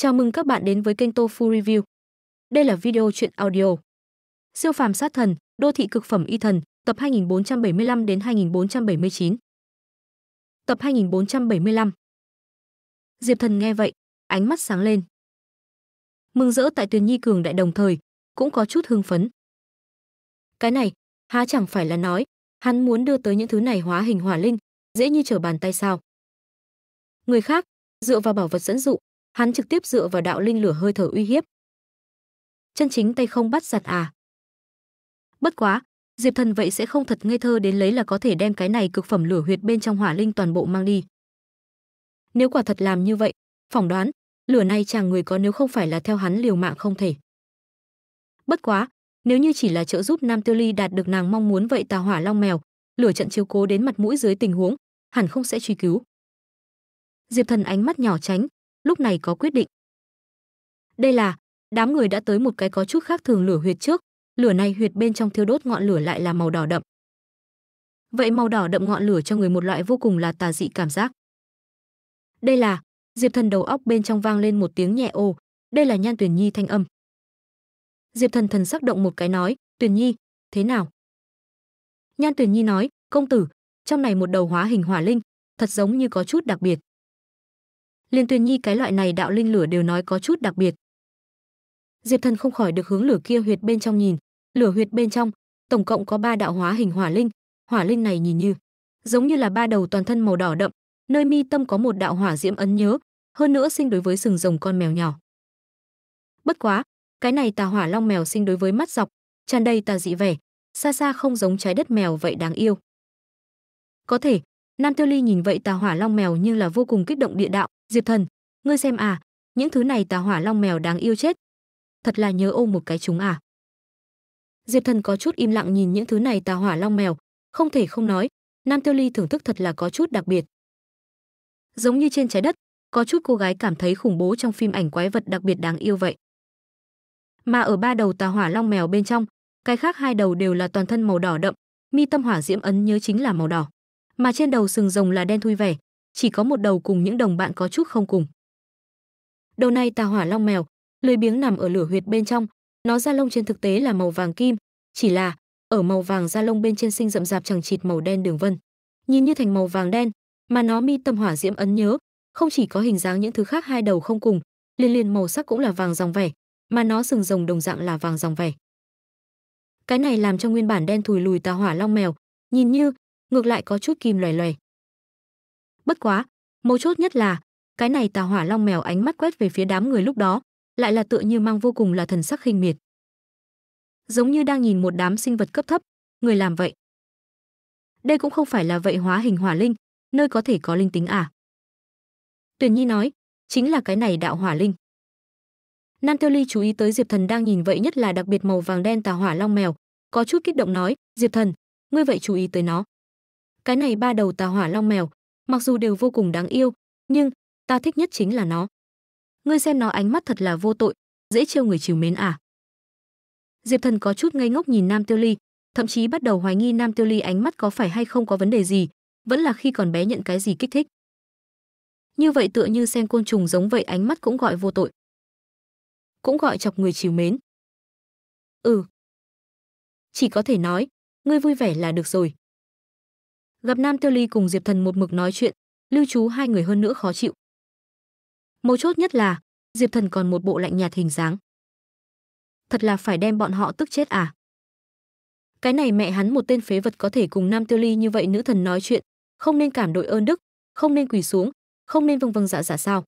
Chào mừng các bạn đến với kênh Tofu Review. Đây là video truyện audio. Siêu phàm sát thần, đô thị cực phẩm y thần, tập 2475 đến 2479. Tập 2475. Diệp Thần nghe vậy, ánh mắt sáng lên. Mừng rỡ tại Tuyền Nhi cường đại đồng thời, cũng có chút hưng phấn. Cái này, há chẳng phải là nói, hắn muốn đưa tới những thứ này hóa hình hỏa linh, dễ như trở bàn tay sao? Người khác, dựa vào bảo vật dẫn dụ, hắn trực tiếp dựa vào đạo linh lửa hơi thở uy hiếp. Chân chính tay không bắt giặt à? Bất quá, Diệp Thần vậy sẽ không thật ngây thơ đến lấy là có thể đem cái này cực phẩm lửa huyệt bên trong hỏa linh toàn bộ mang đi. Nếu quả thật làm như vậy, phỏng đoán, lửa này chàng người có nếu không phải là theo hắn liều mạng không thể. Bất quá, nếu như chỉ là trợ giúp Nam Tiêu Ly đạt được nàng mong muốn vậy tà hỏa long mèo, lửa trận chiếu cố đến mặt mũi dưới tình huống, hẳn không sẽ truy cứu. Diệp Thần ánh mắt nhỏ tránh, lúc này có quyết định. Đây là, đám người đã tới một cái có chút khác thường lửa huyệt trước, lửa này huyệt bên trong thiêu đốt ngọn lửa lại là màu đỏ đậm. Vậy màu đỏ đậm ngọn lửa cho người một loại vô cùng là tà dị cảm giác. Đây là, Diệp Thần đầu óc bên trong vang lên một tiếng nhẹ ồ, đây là Nhan tuyển Nhi thanh âm. Diệp Thần thần sắc động một cái nói, tuyển Nhi, thế nào?" Nhan tuyển Nhi nói, "Công tử, trong này một đầu hóa hình hỏa linh, thật giống như có chút đặc biệt." Liên Tuyền Nhi cái loại này đạo linh lửa đều nói có chút đặc biệt. Diệp Thần không khỏi được hướng lửa kia huyệt bên trong nhìn, lửa huyệt bên trong, tổng cộng có ba đạo hóa hình hỏa linh, hỏa linh này nhìn như giống như là ba đầu toàn thân màu đỏ đậm, nơi mi tâm có một đạo hỏa diễm ấn nhớ, hơn nữa sinh đối với sừng rồng con mèo nhỏ. Bất quá, cái này tà hỏa long mèo sinh đối với mắt dọc, tràn đầy tà dị vẻ, xa xa không giống trái đất mèo vậy đáng yêu. Có thể, Nam Tiêu Ly nhìn vậy tà hỏa long mèo nhưng là vô cùng kích động địa đạo, Diệp Thần, ngươi xem à, những thứ này tà hỏa long mèo đáng yêu chết. Thật là nhớ ôm một cái chúng à. Diệp Thần có chút im lặng nhìn những thứ này tà hỏa long mèo, không thể không nói, Nam Tiêu Ly thưởng thức thật là có chút đặc biệt. Giống như trên trái đất, có chút cô gái cảm thấy khủng bố trong phim ảnh quái vật đặc biệt đáng yêu vậy. Mà ở ba đầu tà hỏa long mèo bên trong, cái khác hai đầu đều là toàn thân màu đỏ đậm, mi tâm hỏa diễm ấn nhớ chính là màu đỏ. Mà trên đầu sừng rồng là đen thui vẻ, chỉ có một đầu cùng những đồng bạn có chút không cùng. Đầu này tà hỏa long mèo, lười biếng nằm ở lửa huyệt bên trong, nó da lông trên thực tế là màu vàng kim, chỉ là ở màu vàng da lông bên trên sinh rậm rạp chẳng chịt màu đen đường vân. Nhìn như thành màu vàng đen, mà nó mi tâm hỏa diễm ấn nhớ, không chỉ có hình dáng những thứ khác hai đầu không cùng, liên liên màu sắc cũng là vàng dòng vẻ, mà nó sừng rồng đồng dạng là vàng dòng vẻ. Cái này làm cho nguyên bản đen thùi lùi tà hỏa long mèo, nhìn như ngược lại có chút kim loè loè. Bất quá, mấu chốt nhất là, cái này tà hỏa long mèo ánh mắt quét về phía đám người lúc đó, lại là tựa như mang vô cùng là thần sắc khinh miệt. Giống như đang nhìn một đám sinh vật cấp thấp, người làm vậy. Đây cũng không phải là vậy hóa hình hỏa linh, nơi có thể có linh tính à? Tuyền Nhi nói, chính là cái này đạo hỏa linh. Nam Tiêu Ly chú ý tới Diệp Thần đang nhìn vậy nhất là đặc biệt màu vàng đen tà hỏa long mèo, có chút kích động nói, "Diệp Thần, ngươi vậy chú ý tới nó." Cái này ba đầu tà hỏa long mèo, mặc dù đều vô cùng đáng yêu, nhưng ta thích nhất chính là nó. Ngươi xem nó ánh mắt thật là vô tội, dễ trêu người chiều mến à. Diệp Thần có chút ngây ngốc nhìn Nam Tiêu Ly, thậm chí bắt đầu hoài nghi Nam Tiêu Ly ánh mắt có phải hay không có vấn đề gì, vẫn là khi còn bé nhận cái gì kích thích. Như vậy tựa như xem côn trùng giống vậy ánh mắt cũng gọi vô tội. Cũng gọi chọc người chiều mến. Ừ. Chỉ có thể nói, ngươi vui vẻ là được rồi. Gặp Nam Tiêu Ly cùng Diệp Thần một mực nói chuyện, lưu trú hai người hơn nữa khó chịu. Mấu chốt nhất là, Diệp Thần còn một bộ lạnh nhạt hình dáng. Thật là phải đem bọn họ tức chết à? Cái này mẹ hắn một tên phế vật có thể cùng Nam Tiêu Ly như vậy nữ thần nói chuyện, không nên cảm đội ơn đức, không nên quỳ xuống, không nên vâng vâng dạ dạ sao?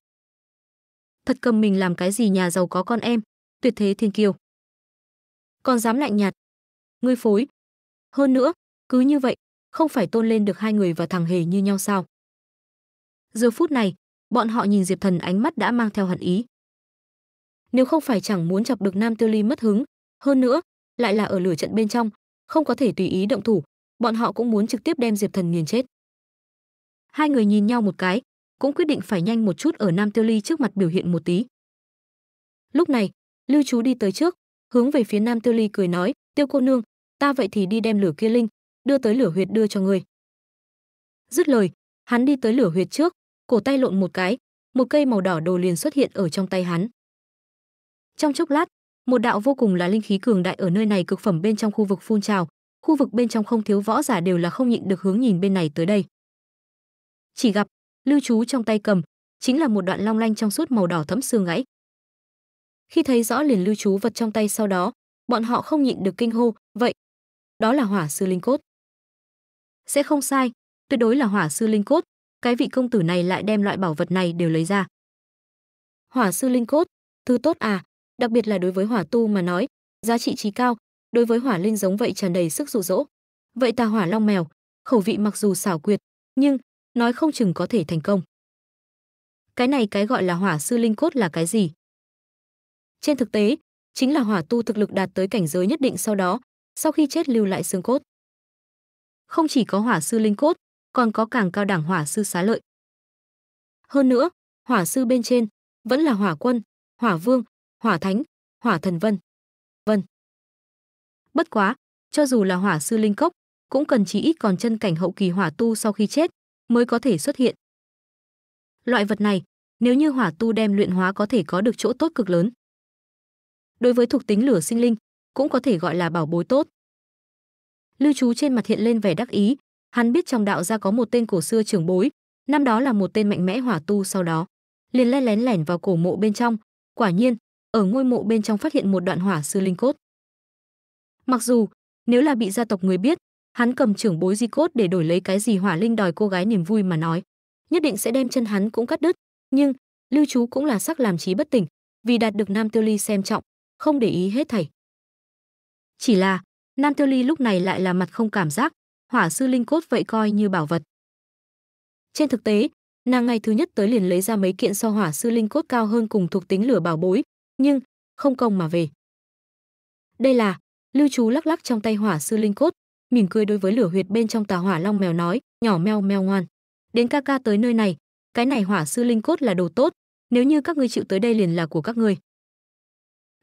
Thật cầm mình làm cái gì nhà giàu có con em, tuyệt thế thiên kiêu. Còn dám lạnh nhạt. Ngươi phối. Hơn nữa, cứ như vậy, không phải tôn lên được hai người và thằng hề như nhau sao? Giờ phút này, bọn họ nhìn Diệp Thần ánh mắt đã mang theo hận ý. Nếu không phải chẳng muốn chọc được Nam Tiêu Ly mất hứng, hơn nữa, lại là ở lửa trận bên trong, không có thể tùy ý động thủ, bọn họ cũng muốn trực tiếp đem Diệp Thần nghiền chết. Hai người nhìn nhau một cái, cũng quyết định phải nhanh một chút ở Nam Tiêu Ly trước mặt biểu hiện một tí. Lúc này, Lưu Chú đi tới trước, hướng về phía Nam Tiêu Ly cười nói, "Tiêu cô nương, ta vậy thì đi đem lửa kia linh, đưa tới lửa huyệt đưa cho ngươi." Dứt lời, hắn đi tới lửa huyệt trước, cổ tay lộn một cái, một cây màu đỏ đồ liền xuất hiện ở trong tay hắn. Trong chốc lát, một đạo vô cùng là linh khí cường đại ở nơi này cực phẩm bên trong khu vực phun trào, khu vực bên trong không thiếu võ giả đều là không nhịn được hướng nhìn bên này tới đây. Chỉ gặp, lưu chú trong tay cầm, chính là một đoạn long lanh trong suốt màu đỏ thẫm xương gãy. Khi thấy rõ liền lưu chú vật trong tay sau đó, bọn họ không nhịn được kinh hô, vậy, đó là hỏa sư linh cốt. Sẽ không sai, tuyệt đối là hỏa sư linh cốt, cái vị công tử này lại đem loại bảo vật này đều lấy ra. Hỏa sư linh cốt, thứ tốt à, đặc biệt là đối với hỏa tu mà nói, giá trị trí cao, đối với hỏa linh giống vậy tràn đầy sức dụ dỗ. Vậy tà hỏa long mèo, khẩu vị mặc dù xảo quyệt, nhưng nói không chừng có thể thành công. Cái này cái gọi là hỏa sư linh cốt là cái gì? Trên thực tế, chính là hỏa tu thực lực đạt tới cảnh giới nhất định sau đó, sau khi chết lưu lại xương cốt. Không chỉ có hỏa sư linh cốt, còn có càng cao đẳng hỏa sư xá lợi. Hơn nữa, hỏa sư bên trên vẫn là hỏa quân, hỏa vương, hỏa thánh, hỏa thần vân. Vân. Bất quá, cho dù là hỏa sư linh cốc, cũng cần chỉ ít còn chân cảnh hậu kỳ hỏa tu sau khi chết mới có thể xuất hiện. Loại vật này, nếu như hỏa tu đem luyện hóa có thể có được chỗ tốt cực lớn. Đối với thuộc tính lửa sinh linh, cũng có thể gọi là bảo bối tốt. Lưu Chú trên mặt hiện lên vẻ đắc ý, hắn biết trong đạo gia có một tên cổ xưa trưởng bối, năm đó là một tên mạnh mẽ hỏa tu sau đó, liền lén lén lẻn vào cổ mộ bên trong, quả nhiên, ở ngôi mộ bên trong phát hiện một đoạn hỏa sư linh cốt. Mặc dù, nếu là bị gia tộc người biết, hắn cầm trưởng bối di cốt để đổi lấy cái gì hỏa linh đòi cô gái niềm vui mà nói, nhất định sẽ đem chân hắn cũng cắt đứt, nhưng Lưu Chú cũng là sắc làm trí bất tỉnh, vì đạt được Nam Tiêu Ly xem trọng, không để ý hết thảy. Chỉ là, Nam Tiêu Ly lúc này lại là mặt không cảm giác, hỏa sư linh cốt vậy coi như bảo vật. Trên thực tế, nàng ngày thứ nhất tới liền lấy ra mấy kiện so hỏa sư linh cốt cao hơn cùng thuộc tính lửa bảo bối, nhưng không công mà về. Đây là, Lưu Chú lắc lắc trong tay hỏa sư linh cốt, mỉm cười đối với lửa huyệt bên trong tà hỏa long mèo nói, nhỏ meo meo ngoan. Đến ca ca tới nơi này, cái này hỏa sư linh cốt là đồ tốt, nếu như các ngươi chịu tới đây liền là của các ngươi.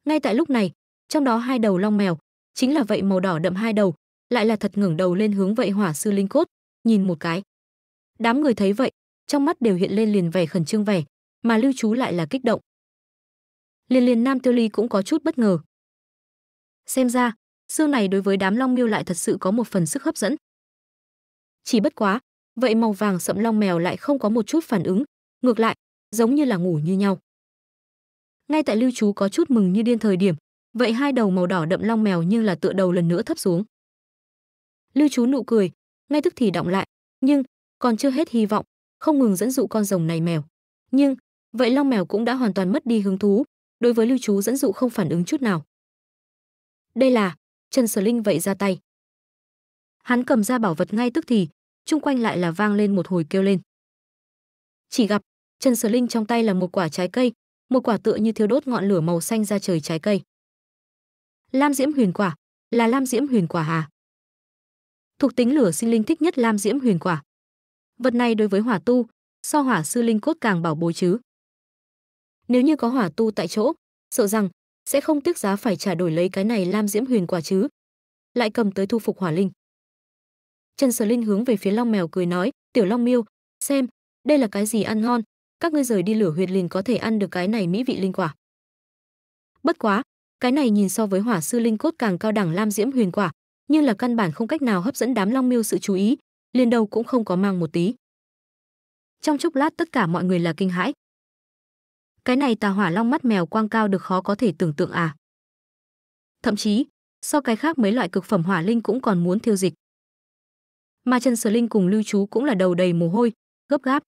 Ngay tại lúc này, trong đó hai đầu long mèo, chính là vậy màu đỏ đậm hai đầu, lại là thật ngẩng đầu lên hướng vậy hỏa sư linh cốt, nhìn một cái. Đám người thấy vậy, trong mắt đều hiện lên liền vẻ khẩn trương vẻ, mà Lưu Chú lại là kích động. Liên liền Nam Tiêu Ly cũng có chút bất ngờ. Xem ra, xương này đối với đám long miêu lại thật sự có một phần sức hấp dẫn. Chỉ bất quá, vậy màu vàng sậm long mèo lại không có một chút phản ứng, ngược lại, giống như là ngủ như nhau. Ngay tại Lưu Chú có chút mừng như điên thời điểm, vậy hai đầu màu đỏ đậm long mèo như là tựa đầu lần nữa thấp xuống. Lưu Chú nụ cười, ngay tức thì động lại, nhưng còn chưa hết hy vọng, không ngừng dẫn dụ con rồng này mèo. Nhưng, vậy long mèo cũng đã hoàn toàn mất đi hứng thú, đối với Lưu Chú dẫn dụ không phản ứng chút nào. Đây là, Trần Sở Linh vậy ra tay. Hắn cầm ra bảo vật ngay tức thì, chung quanh lại là vang lên một hồi kêu lên. Chỉ gặp, Trần Sở Linh trong tay là một quả trái cây, một quả tựa như thiếu đốt ngọn lửa màu xanh ra trời trái cây. Lam Diễm Huyền Quả, là Lam Diễm Huyền Quả hà. Thuộc tính lửa sinh linh thích nhất Lam Diễm Huyền Quả. Vật này đối với hỏa tu, so hỏa sư linh cốt càng bảo bối chứ. Nếu như có hỏa tu tại chỗ, sợ rằng sẽ không tiếc giá phải trả đổi lấy cái này Lam Diễm Huyền Quả chứ. Lại cầm tới thu phục hỏa linh. Trần Sở Linh hướng về phía Long Mèo cười nói, "Tiểu Long Miêu, xem, đây là cái gì ăn ngon, các ngươi rời đi lửa huyệt liền có thể ăn được cái này mỹ vị linh quả." Bất quá, cái này nhìn so với hỏa sư linh cốt càng cao đẳng lam diễm huyền quả, nhưng là căn bản không cách nào hấp dẫn đám long miêu sự chú ý, liền đầu cũng không có mang một tí. Trong chốc lát tất cả mọi người là kinh hãi. Cái này tà hỏa long mắt mèo quang cao được khó có thể tưởng tượng à. Thậm chí, so cái khác mấy loại cực phẩm hỏa linh cũng còn muốn thiêu dịch. Mà Trần Sở Linh cùng Lưu Chú cũng là đầu đầy mồ hôi, gấp gáp.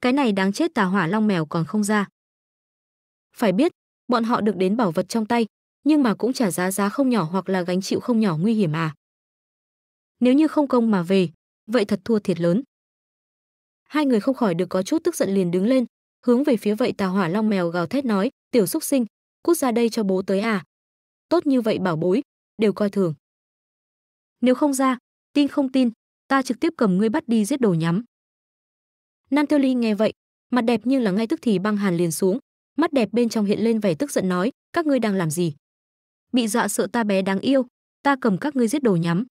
Cái này đáng chết tà hỏa long mèo còn không ra. Phải biết, bọn họ được đến bảo vật trong tay, nhưng mà cũng trả giá giá không nhỏ hoặc là gánh chịu không nhỏ nguy hiểm à. Nếu như không công mà về, vậy thật thua thiệt lớn. Hai người không khỏi được có chút tức giận liền đứng lên, hướng về phía vậy tà hỏa long mèo gào thét nói, tiểu xúc sinh, cút ra đây cho bố tới à. Tốt như vậy bảo bối, đều coi thường. Nếu không ra, tin không tin, ta trực tiếp cầm ngươi bắt đi giết đồ nhắm. Nam Tiêu Ly nghe vậy, mặt đẹp như là ngay tức thì băng hàn liền xuống, mắt đẹp bên trong hiện lên vẻ tức giận nói, các ngươi đang làm gì? Bị dọa sợ ta bé đáng yêu, ta cầm các ngươi giết đồ nhắm.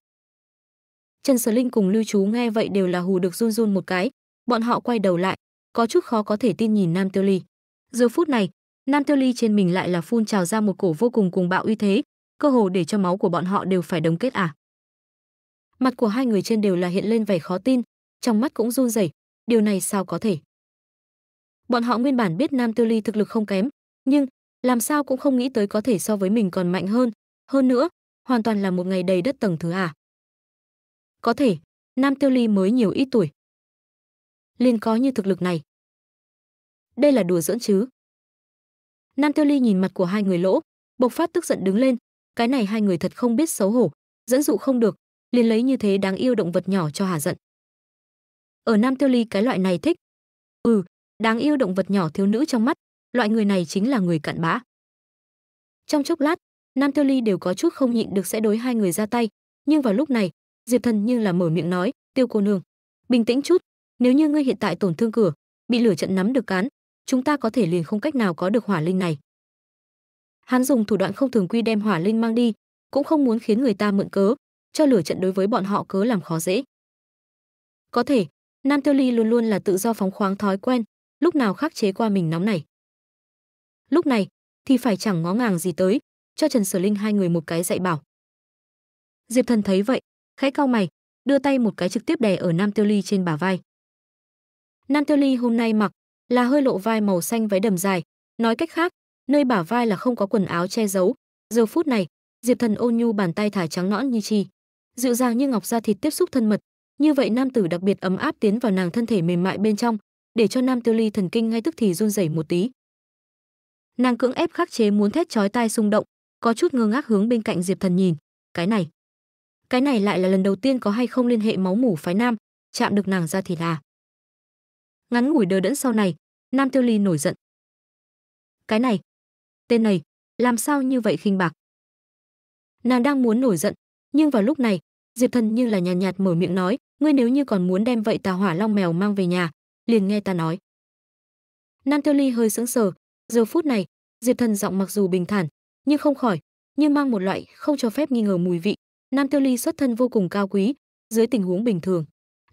Trần Sở Linh cùng Lưu Chú nghe vậy đều là hù được run run một cái, bọn họ quay đầu lại, có chút khó có thể tin nhìn Nam Tiêu Ly. Giờ phút này, Nam Tiêu Ly trên mình lại là phun trào ra một cổ vô cùng cùng bạo uy thế, cơ hồ để cho máu của bọn họ đều phải đồng kết à. Mặt của hai người trên đều là hiện lên vẻ khó tin, trong mắt cũng run rẩy, điều này sao có thể? Bọn họ nguyên bản biết Nam Tiêu Ly thực lực không kém, nhưng làm sao cũng không nghĩ tới có thể so với mình còn mạnh hơn, hơn nữa, hoàn toàn là một ngày đầy đất tầng thứ à. Có thể, Nam Tiêu Ly mới nhiều ít tuổi. liền có như thực lực này. Đây là đùa giỡn chứ. Nam Tiêu Ly nhìn mặt của hai người lỗ, bộc phát tức giận đứng lên, cái này hai người thật không biết xấu hổ, dẫn dụ không được, liền lấy như thế đáng yêu động vật nhỏ cho hà giận. Ở Nam Tiêu Ly cái loại này thích. Ừ, đáng yêu động vật nhỏ thiếu nữ trong mắt, loại người này chính là người cặn bã. Trong chốc lát, Nam Tiêu Ly đều có chút không nhịn được sẽ đối hai người ra tay, nhưng vào lúc này, Diệp Thần như là mở miệng nói, "Tiêu cô nương, bình tĩnh chút, nếu như ngươi hiện tại tổn thương cửa, bị lửa trận nắm được cán, chúng ta có thể liền không cách nào có được hỏa linh này." Hắn dùng thủ đoạn không thường quy đem hỏa linh mang đi, cũng không muốn khiến người ta mượn cớ, cho lửa trận đối với bọn họ cớ làm khó dễ. Có thể, Nam Tiêu Ly luôn luôn là tự do phóng khoáng thói quen, lúc nào khắc chế qua mình nóng này. Lúc này thì phải chẳng ngó ngàng gì tới, cho Trần Sở Linh hai người một cái dạy bảo. Diệp Thần thấy vậy, khẽ cau mày, đưa tay một cái trực tiếp đè ở Nam Tiêu Ly trên bả vai. Nam Tiêu Ly hôm nay mặc là hơi lộ vai màu xanh váy đầm dài, nói cách khác, nơi bả vai là không có quần áo che giấu. Giờ phút này, Diệp Thần ôn nhu bàn tay thả trắng nõn như chi, dịu dàng như ngọc da thịt tiếp xúc thân mật, như vậy nam tử đặc biệt ấm áp tiến vào nàng thân thể mềm mại bên trong, để cho Nam Tiêu Ly thần kinh ngay tức thì run rẩy một tí. Nàng cưỡng ép khắc chế muốn thét chói tai xung động, có chút ngơ ngác hướng bên cạnh Diệp Thần nhìn, cái này, cái này lại là lần đầu tiên có hay không liên hệ máu mủ phái nam, chạm được nàng ra thì là. Ngắn ngủi đờ đẫn sau này, Nam Tiêu Ly nổi giận. Cái này, tên này, làm sao như vậy khinh bạc? Nàng đang muốn nổi giận, nhưng vào lúc này, Diệp Thần như là nhàn nhạt, nhạt mở miệng nói, ngươi nếu như còn muốn đem vậy tà hỏa long mèo mang về nhà, liền nghe ta nói. Nam Tiêu Ly hơi sững sờ, giờ phút này, Diệp Thần giọng mặc dù bình thản, nhưng không khỏi, như mang một loại không cho phép nghi ngờ mùi vị. Nam Tiêu Ly xuất thân vô cùng cao quý, dưới tình huống bình thường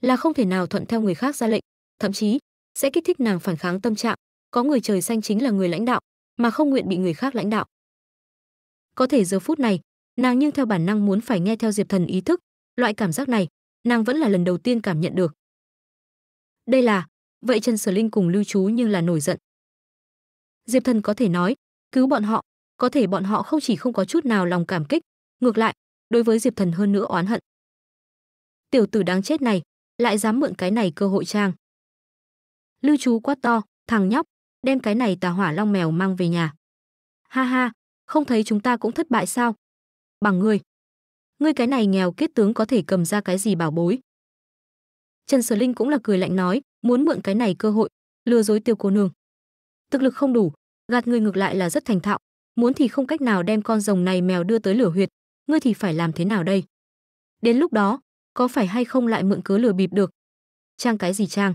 là không thể nào thuận theo người khác ra lệnh, thậm chí sẽ kích thích nàng phản kháng tâm trạng. Có người trời xanh chính là người lãnh đạo, mà không nguyện bị người khác lãnh đạo. Có thể giờ phút này, nàng nhưng theo bản năng muốn phải nghe theo Diệp Thần ý thức, loại cảm giác này, nàng vẫn là lần đầu tiên cảm nhận được. Đây là vậy Trần Sở Linh cùng Lưu Chú nhưng là nổi giận. Diệp Thần có thể nói, cứu bọn họ, có thể bọn họ không chỉ không có chút nào lòng cảm kích, ngược lại, đối với Diệp Thần hơn nữa oán hận. Tiểu tử đáng chết này, lại dám mượn cái này cơ hội trang. Lưu Chú quát to, thằng nhóc, đem cái này tà hỏa long mèo mang về nhà. Ha ha, không thấy chúng ta cũng thất bại sao? Bằng ngươi. Ngươi cái này nghèo kết tướng có thể cầm ra cái gì bảo bối? Trần Sở Linh cũng là cười lạnh nói, muốn mượn cái này cơ hội, lừa dối tiêu cô nương. Thực lực không đủ, gạt người ngược lại là rất thành thạo, muốn thì không cách nào đem con rồng này mèo đưa tới lửa huyệt, ngươi thì phải làm thế nào đây? Đến lúc đó, có phải hay không lại mượn cớ lừa bịp được? Trang cái gì trang?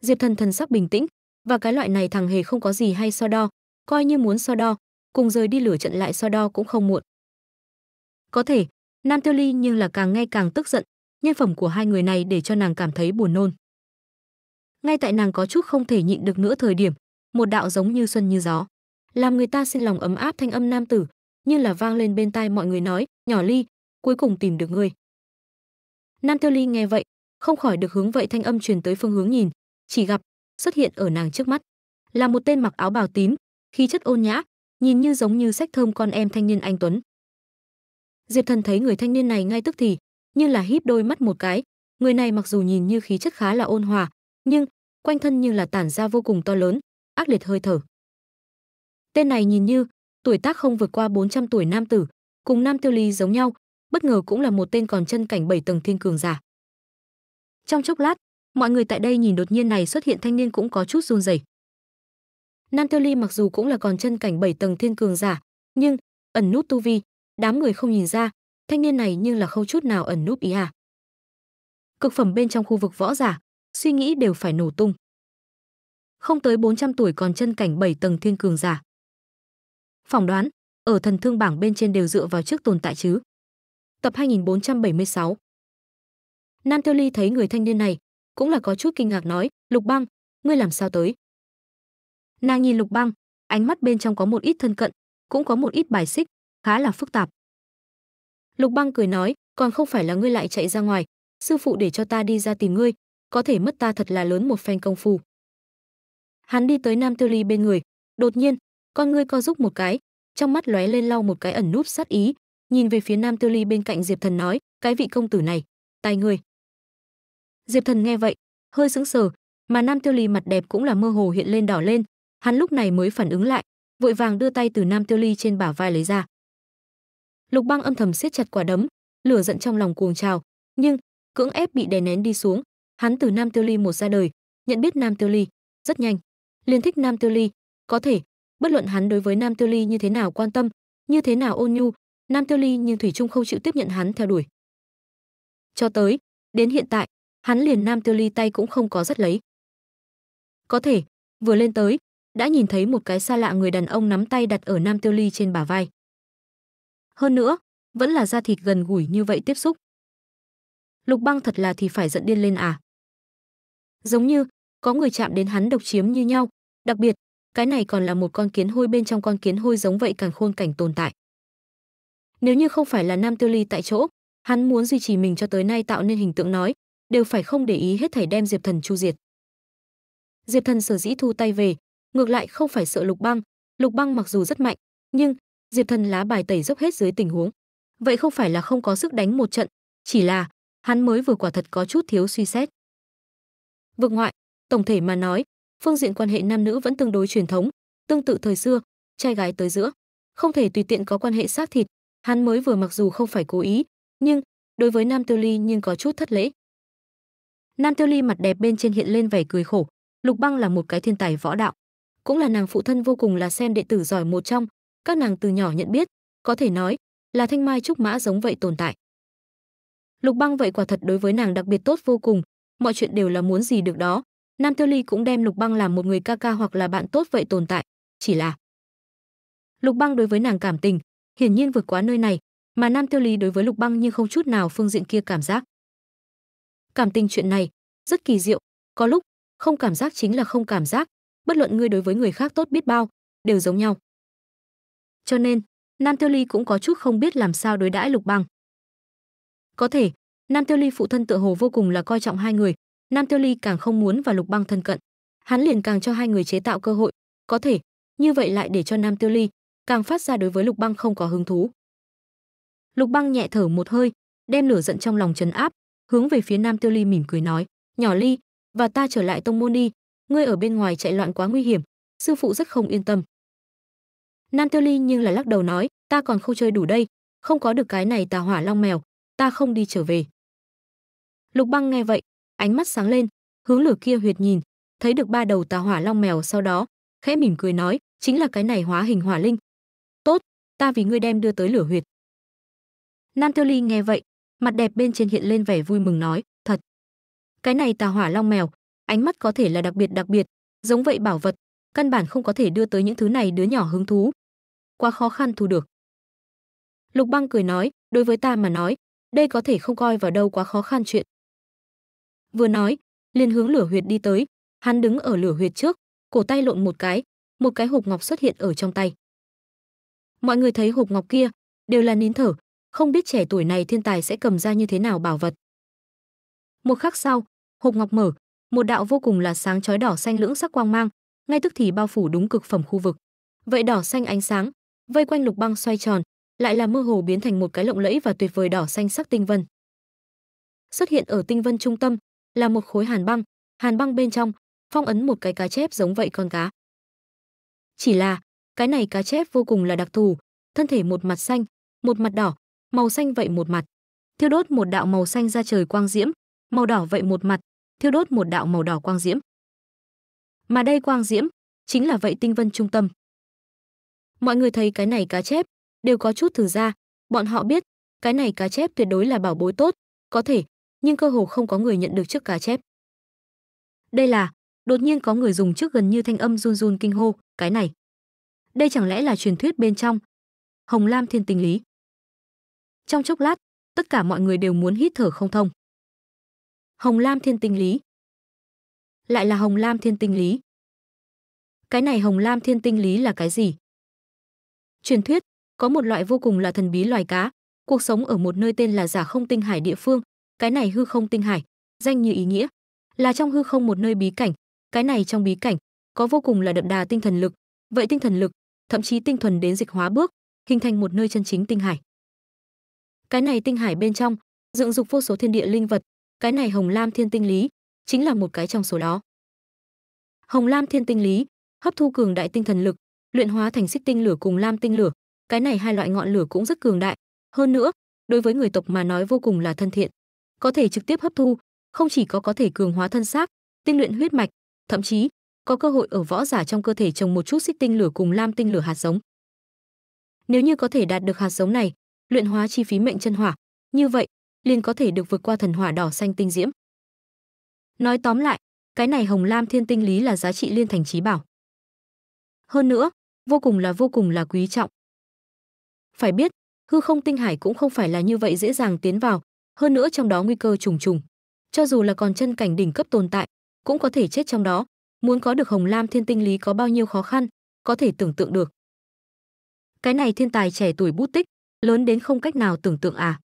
Diệp Thần thần sắc bình tĩnh, và cái loại này thằng hề không có gì hay so đo, coi như muốn so đo, cùng rời đi lửa trận lại so đo cũng không muộn. Có thể, Nam Tiêu Ly nhưng là càng nghe càng tức giận, nhân phẩm của hai người này để cho nàng cảm thấy buồn nôn. Ngay tại nàng có chút không thể nhịn được nữa thời điểm, một đạo giống như xuân như gió, làm người ta xin lòng ấm áp thanh âm nam tử, như là vang lên bên tai mọi người nói, "Nhỏ Ly, cuối cùng tìm được ngươi." Nam Tiêu Ly nghe vậy, không khỏi được hướng vậy thanh âm truyền tới phương hướng nhìn, chỉ gặp xuất hiện ở nàng trước mắt, là một tên mặc áo bào tím, khí chất ôn nhã, nhìn như giống như sách thơm con em thanh niên anh tuấn. Diệp Thần thấy người thanh niên này ngay tức thì, như là híp đôi mắt một cái, người này mặc dù nhìn như khí chất khá là ôn hòa, nhưng quanh thân như là tản ra vô cùng to lớn, ác liệt hơi thở. Tên này nhìn như tuổi tác không vượt qua 400 tuổi nam tử, cùng Nam Tiêu Ly giống nhau, bất ngờ cũng là một tên còn chân cảnh bảy tầng thiên cường giả. Trong chốc lát, mọi người tại đây nhìn đột nhiên này xuất hiện thanh niên cũng có chút run rẩy. Nam Tiêu Ly mặc dù cũng là còn chân cảnh bảy tầng thiên cường giả, nhưng ẩn nút tu vi, đám người không nhìn ra, thanh niên này nhưng là không chút nào ẩn núp ý à. Cực phẩm bên trong khu vực võ giả, suy nghĩ đều phải nổ tung. Không tới 400 tuổi còn chân cảnh 7 tầng thiên cường giả. Phỏng đoán, ở thần thương bảng bên trên đều dựa vào trước tồn tại chứ. Tập 2476 Nam Tiêu Ly thấy người thanh niên này, cũng là có chút kinh ngạc nói, Lục Băng, ngươi làm sao tới? Nàng nhìn Lục Băng, ánh mắt bên trong có một ít thân cận, cũng có một ít bài xích, khá là phức tạp. Lục Băng cười nói, còn không phải là ngươi lại chạy ra ngoài, sư phụ để cho ta đi ra tìm ngươi, có thể mất ta thật là lớn một phen công phu. Hắn đi tới Nam Tiêu Ly bên người, đột nhiên, con ngươi co giúp một cái, trong mắt lóe lên lau một cái ẩn núp sát ý, nhìn về phía Nam Tiêu Ly bên cạnh Diệp Thần nói, cái vị công tử này, tài ngươi. Diệp Thần nghe vậy, hơi sững sờ, mà Nam Tiêu Ly mặt đẹp cũng là mơ hồ hiện lên đỏ lên, hắn lúc này mới phản ứng lại, vội vàng đưa tay từ Nam Tiêu Ly trên bả vai lấy ra. Lục Băng âm thầm siết chặt quả đấm, lửa giận trong lòng cuồng trào, nhưng cưỡng ép bị đè nén đi xuống, hắn từ Nam Tiêu Ly một ra đời, nhận biết Nam Tiêu Ly, rất nhanh, liền thích Nam Tiêu Ly, có thể, bất luận hắn đối với Nam Tiêu Ly như thế nào quan tâm, như thế nào ôn nhu, Nam Tiêu Ly nhưng thủy chung không chịu tiếp nhận hắn theo đuổi. Cho tới, đến hiện tại, hắn liền Nam Tiêu Ly tay cũng không có rất lấy. Có thể, vừa lên tới, đã nhìn thấy một cái xa lạ người đàn ông nắm tay đặt ở Nam Tiêu Ly trên bả vai. Hơn nữa, vẫn là da thịt gần gũi như vậy tiếp xúc. Lục Băng thật là thì phải giận điên lên à? Giống như có người chạm đến hắn độc chiếm như nhau, đặc biệt, cái này còn là một con kiến hôi bên trong con kiến hôi giống vậy càng khôn cảnh tồn tại. Nếu như không phải là Nam Tiêu Ly tại chỗ, hắn muốn duy trì mình cho tới nay tạo nên hình tượng nói, đều phải không để ý hết thảy đem Diệp Thần chu diệt. Diệp Thần sở dĩ thu tay về, ngược lại không phải sợ Lục Băng, Lục Băng mặc dù rất mạnh, nhưng Diệp Thần lá bài tẩy dốc hết dưới tình huống, vậy không phải là không có sức đánh một trận, chỉ là hắn mới vừa quả thật có chút thiếu suy xét. Vực ngoại, tổng thể mà nói, phương diện quan hệ nam nữ vẫn tương đối truyền thống, tương tự thời xưa, trai gái tới giữa, không thể tùy tiện có quan hệ xác thịt, hắn mới vừa mặc dù không phải cố ý, nhưng đối với Nam Tiêu Ly nhưng có chút thất lễ. Nam Tiêu Ly mặt đẹp bên trên hiện lên vẻ cười khổ, Lục Băng là một cái thiên tài võ đạo, cũng là nàng phụ thân vô cùng là xem đệ tử giỏi một trong, các nàng từ nhỏ nhận biết, có thể nói là thanh mai trúc mã giống vậy tồn tại. Lục Băng vậy quả thật đối với nàng đặc biệt tốt vô cùng, mọi chuyện đều là muốn gì được đó. Nam Tiêu Ly cũng đem Lục Băng làm một người ca ca hoặc là bạn tốt vậy tồn tại, chỉ là Lục Băng đối với nàng cảm tình, hiển nhiên vượt quá nơi này, mà Nam Tiêu Ly đối với Lục Băng nhưng không chút nào phương diện kia cảm giác. Cảm tình chuyện này rất kỳ diệu, có lúc không cảm giác chính là không cảm giác, bất luận ngươi đối với người khác tốt biết bao, đều giống nhau. Cho nên, Nam Tiêu Ly cũng có chút không biết làm sao đối đãi Lục Băng. Có thể, Nam Tiêu Ly phụ thân tựa hồ vô cùng là coi trọng hai người, Nam Tiêu Ly càng không muốn và Lục Băng thân cận. Hắn liền càng cho hai người chế tạo cơ hội, có thể, như vậy lại để cho Nam Tiêu Ly càng phát ra đối với Lục Băng không có hứng thú. Lục Băng nhẹ thở một hơi, đem lửa giận trong lòng trấn áp, hướng về phía Nam Tiêu Ly mỉm cười nói, "Nhỏ Ly, và ta trở lại tông môn đi, ngươi ở bên ngoài chạy loạn quá nguy hiểm, sư phụ rất không yên tâm." Nam Tiêu Ly nhưng là lắc đầu nói, "Ta còn không chơi đủ đây, không có được cái này tà hỏa long mèo, ta không đi trở về." Lục Băng nghe vậy, ánh mắt sáng lên, hướng lửa kia huyệt nhìn, thấy được ba đầu tà hỏa long mèo sau đó, khẽ mỉm cười nói, chính là cái này hóa hình hỏa linh. Tốt, ta vì ngươi đem đưa tới lửa huyệt. Nam Tiêu Ly nghe vậy, mặt đẹp bên trên hiện lên vẻ vui mừng nói, thật. Cái này tà hỏa long mèo, ánh mắt có thể là đặc biệt đặc biệt, giống vậy bảo vật, căn bản không có thể đưa tới những thứ này đứa nhỏ hứng thú. Quá khó khăn thu được. Lục Băng cười nói, đối với ta mà nói, đây có thể không coi vào đâu quá khó khăn chuyện. Vừa nói, liền hướng lửa huyệt đi tới, hắn đứng ở lửa huyệt trước, cổ tay lộn một cái, một cái hộp ngọc xuất hiện ở trong tay. Mọi người thấy hộp ngọc kia, đều là nín thở, không biết trẻ tuổi này thiên tài sẽ cầm ra như thế nào bảo vật. Một khắc sau, hộp ngọc mở, một đạo vô cùng là sáng chói đỏ xanh lưỡng sắc quang mang, ngay tức thì bao phủ đúng cực phẩm khu vực. Vậy đỏ xanh ánh sáng, vây quanh lục băng xoay tròn, lại là mơ hồ biến thành một cái lộng lẫy và tuyệt vời đỏ xanh sắc tinh vân. Xuất hiện ở tinh vân trung tâm là một khối hàn băng, hàn băng bên trong phong ấn một cái cá chép giống vậy con cá. Chỉ là, cái này cá chép vô cùng là đặc thù, thân thể một mặt xanh, một mặt đỏ, màu xanh vậy một mặt. Thiêu đốt một đạo màu xanh ra trời quang diễm, màu đỏ vậy một mặt, thiêu đốt một đạo màu đỏ quang diễm. Mà đây quang diễm chính là vậy tinh vân trung tâm. Mọi người thấy cái này cá chép đều có chút thử ra, bọn họ biết, cái này cá chép tuyệt đối là bảo bối tốt, có thể, nhưng cơ hồ không có người nhận được chiếc cá chép. Đây là, đột nhiên có người dùng trước gần như thanh âm run run kinh hô, cái này. Đây chẳng lẽ là truyền thuyết bên trong Hồng Lam Thiên Tình Lý. Trong chốc lát, tất cả mọi người đều muốn hít thở không thông. Hồng Lam Thiên Tình Lý. lại là Hồng Lam Thiên Tinh Lý. Cái này Hồng Lam Thiên Tinh Lý là cái gì? Truyền thuyết, có một loại vô cùng là thần bí loài cá, cuộc sống ở một nơi tên là Giả Không Tinh Hải địa phương, cái này hư không tinh hải, danh như ý nghĩa, là trong hư không một nơi bí cảnh, cái này trong bí cảnh có vô cùng là đậm đà tinh thần lực, vậy tinh thần lực, thậm chí tinh thuần đến dịch hóa bước, hình thành một nơi chân chính tinh hải. Cái này tinh hải bên trong, dựng dục vô số thiên địa linh vật, cái này Hồng Lam Thiên Tinh Lý chính là một cái trong số đó. Hồng Lam Thiên Tinh Lý hấp thu cường đại tinh thần lực, luyện hóa thành xích tinh lửa cùng lam tinh lửa, cái này hai loại ngọn lửa cũng rất cường đại, hơn nữa, đối với người tộc mà nói vô cùng là thân thiện, có thể trực tiếp hấp thu, không chỉ có có thể cường hóa thân xác, tinh luyện huyết mạch, thậm chí có cơ hội ở võ giả trong cơ thể trồng một chút xích tinh lửa cùng lam tinh lửa hạt giống. Nếu như có thể đạt được hạt giống này, luyện hóa chi phí mệnh chân hỏa, như vậy liền có thể được vượt qua thần hỏa đỏ xanh tinh diễm. Nói tóm lại, cái này Hồng Lam Thiên Tinh Lý là giá trị liên thành trí bảo. Hơn nữa, vô cùng là vô cùng là quý trọng. Phải biết, hư không tinh hải cũng không phải là như vậy dễ dàng tiến vào, hơn nữa trong đó nguy cơ trùng trùng. Cho dù là còn chân cảnh đỉnh cấp tồn tại, cũng có thể chết trong đó. Muốn có được Hồng Lam Thiên Tinh Lý có bao nhiêu khó khăn, có thể tưởng tượng được. Cái này thiên tài trẻ tuổi bút tích, lớn đến không cách nào tưởng tượng à.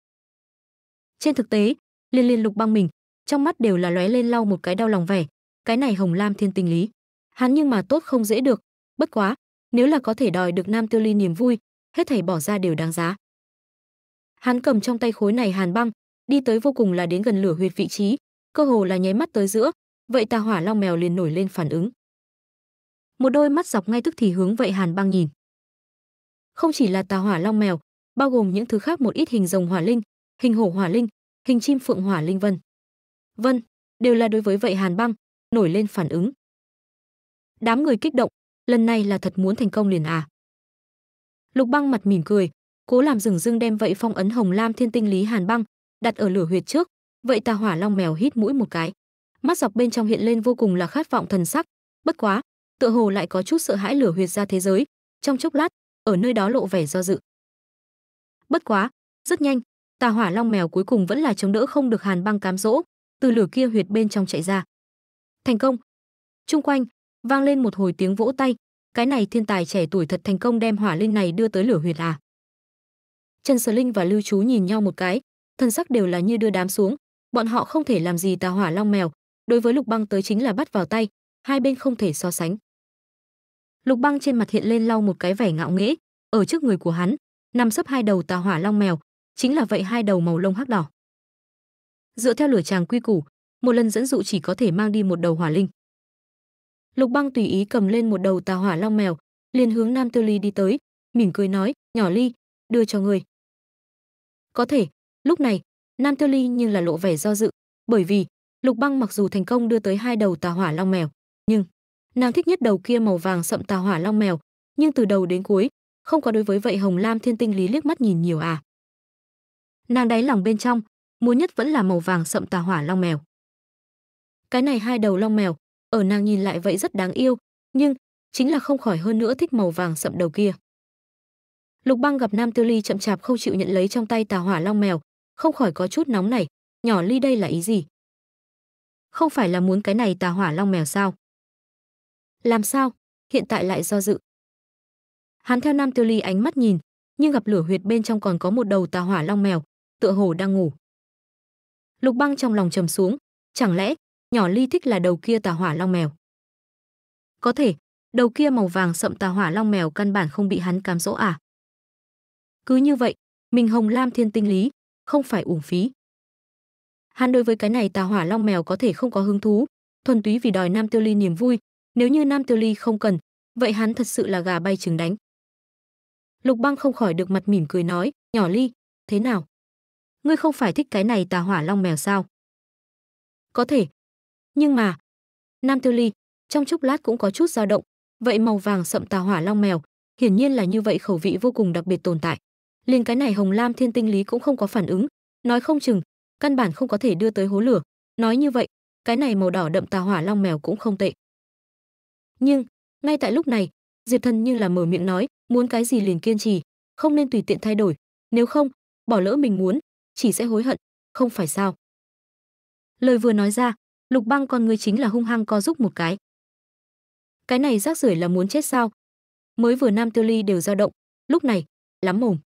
Trên thực tế, Liên Liên Lục Băng mình, trong mắt đều là lóe lên lau một cái đau lòng vẻ, cái này Hồng Lam Thiên Tinh Lý, hắn nhưng mà tốt không dễ được, bất quá, nếu là có thể đòi được Nam Tiêu Ly niềm vui, hết thảy bỏ ra đều đáng giá. Hắn cầm trong tay khối này hàn băng, đi tới vô cùng là đến gần lửa huyệt vị trí, cơ hồ là nháy mắt tới giữa, vậy tà hỏa long mèo liền nổi lên phản ứng. Một đôi mắt dọc ngay tức thì hướng vậy hàn băng nhìn. Không chỉ là tà hỏa long mèo, bao gồm những thứ khác một ít hình rồng hỏa linh, hình hổ hỏa linh, hình chim phượng hỏa linh vân. Vân, đều là đối với vậy hàn băng, nổi lên phản ứng. Đám người kích động, lần này là thật muốn thành công liền à. Lục băng mặt mỉm cười, cố làm dừng dưng đem vậy phong ấn hồng lam thiên tinh lý hàn băng, đặt ở lửa huyệt trước, vậy tà hỏa long mèo hít mũi một cái. Mắt dọc bên trong hiện lên vô cùng là khát vọng thần sắc, bất quá, tựa hồ lại có chút sợ hãi lửa huyệt ra thế giới, trong chốc lát, ở nơi đó lộ vẻ do dự. Bất quá, rất nhanh, tà hỏa long mèo cuối cùng vẫn là chống đỡ không được hàn băng cám dỗ, từ lửa kia huyệt bên trong chạy ra. Thành công. Trung quanh vang lên một hồi tiếng vỗ tay, cái này thiên tài trẻ tuổi thật thành công đem hỏa linh này đưa tới lửa huyệt à. Trần Sở Linh và Lưu Chú nhìn nhau một cái, thân sắc đều là như đưa đám xuống, bọn họ không thể làm gì tà hỏa long mèo, đối với Lục Băng tới chính là bắt vào tay, hai bên không thể so sánh. Lục Băng trên mặt hiện lên lau một cái vẻ ngạo nghễ, ở trước người của hắn, nằm sấp hai đầu tà hỏa long mèo, chính là vậy hai đầu màu lông hắc đỏ. Dựa theo lửa tràng quy củ, một lần dẫn dụ chỉ có thể mang đi một đầu hỏa linh. Lục Băng tùy ý cầm lên một đầu tà hỏa long mèo, liền hướng Nam Tiêu Ly đi tới, mỉm cười nói, "Nhỏ Ly, đưa cho ngươi." Có thể, lúc này, Nam Tiêu Ly nhưng là lộ vẻ do dự, bởi vì Lục Băng mặc dù thành công đưa tới hai đầu tà hỏa long mèo, nhưng nàng thích nhất đầu kia màu vàng sậm tà hỏa long mèo, nhưng từ đầu đến cuối, không có đối với vậy Hồng Lam Thiên Tinh Lý liếc mắt nhìn nhiều à. Nàng đáy lòng bên trong, muốn nhất vẫn là màu vàng sậm tà hỏa long mèo. Cái này hai đầu long mèo, ở nàng nhìn lại vậy rất đáng yêu, nhưng chính là không khỏi hơn nữa thích màu vàng sậm đầu kia. Lục Băng gặp Nam Tiêu Ly chậm chạp không chịu nhận lấy trong tay tà hỏa long mèo, không khỏi có chút nóng này, nhỏ Ly đây là ý gì? Không phải là muốn cái này tà hỏa long mèo sao? Làm sao? Hiện tại lại do dự. Hắn theo Nam Tiêu Ly ánh mắt nhìn, nhưng gặp lửa huyệt bên trong còn có một đầu tà hỏa long mèo, tựa hồ đang ngủ. Lục Băng trong lòng trầm xuống, chẳng lẽ nhỏ Ly thích là đầu kia tà hỏa long mèo? Có thể, đầu kia màu vàng sậm tà hỏa long mèo căn bản không bị hắn cám dỗ à? Cứ như vậy, mình Hồng Lam Thiên Tinh Lý, không phải uổng phí. Hắn đối với cái này tà hỏa long mèo có thể không có hứng thú, thuần túy vì đòi Nam Tiêu Ly niềm vui, nếu như Nam Tiêu Ly không cần, vậy hắn thật sự là gà bay trứng đánh. Lục Băng không khỏi được mặt mỉm cười nói, "Nhỏ Ly, thế nào? Ngươi không phải thích cái này tà hỏa long mèo sao?" "Có thể, nhưng mà..." Nam Tiêu Ly trong chốc lát cũng có chút dao động, vậy màu vàng sậm tà hỏa long mèo, hiển nhiên là như vậy khẩu vị vô cùng đặc biệt tồn tại. Liền cái này Hồng Lam Thiên Tinh Lý cũng không có phản ứng, nói không chừng căn bản không có thể đưa tới hố lửa, nói như vậy, cái này màu đỏ đậm tà hỏa long mèo cũng không tệ. Nhưng, ngay tại lúc này, Diệp Thần như là mở miệng nói, muốn cái gì liền kiên trì, không nên tùy tiện thay đổi, nếu không, bỏ lỡ mình muốn, chỉ sẽ hối hận, không phải sao? Lời vừa nói ra, Lục Băng con ngươi chính là hung hăng co giúp một cái. Cái này rác rưởi là muốn chết sao? Mới vừa Nam Tiêu Ly đều dao động, lúc này, lắm mồm.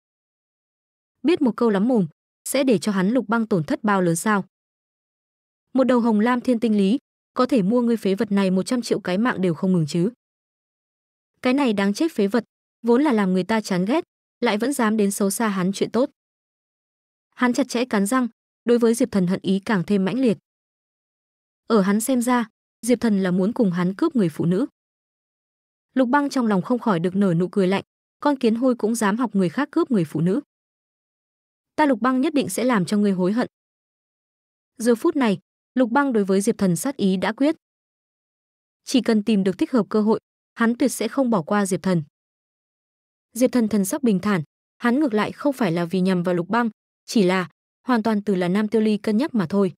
Biết một câu lắm mồm, sẽ để cho hắn Lục Băng tổn thất bao lớn sao? Một đầu hồng lam thiên tinh lý, có thể mua ngươi phế vật này 100 triệu cái mạng đều không ngừng chứ. Cái này đáng chết phế vật, vốn là làm người ta chán ghét, lại vẫn dám đến xấu xa hắn chuyện tốt. Hắn chặt chẽ cắn răng, đối với Diệp Thần hận ý càng thêm mãnh liệt. Ở hắn xem ra, Diệp Thần là muốn cùng hắn cướp người phụ nữ. Lục Băng trong lòng không khỏi được nở nụ cười lạnh, con kiến hôi cũng dám học người khác cướp người phụ nữ. Ta Lục Băng nhất định sẽ làm cho ngươi hối hận. Giờ phút này, Lục Băng đối với Diệp Thần sát ý đã quyết. Chỉ cần tìm được thích hợp cơ hội, hắn tuyệt sẽ không bỏ qua Diệp Thần. Diệp Thần thần sắc bình thản, hắn ngược lại không phải là vì nhằm vào Lục Băng, chỉ là hoàn toàn từ là Nam Tiêu Ly cân nhắc mà thôi.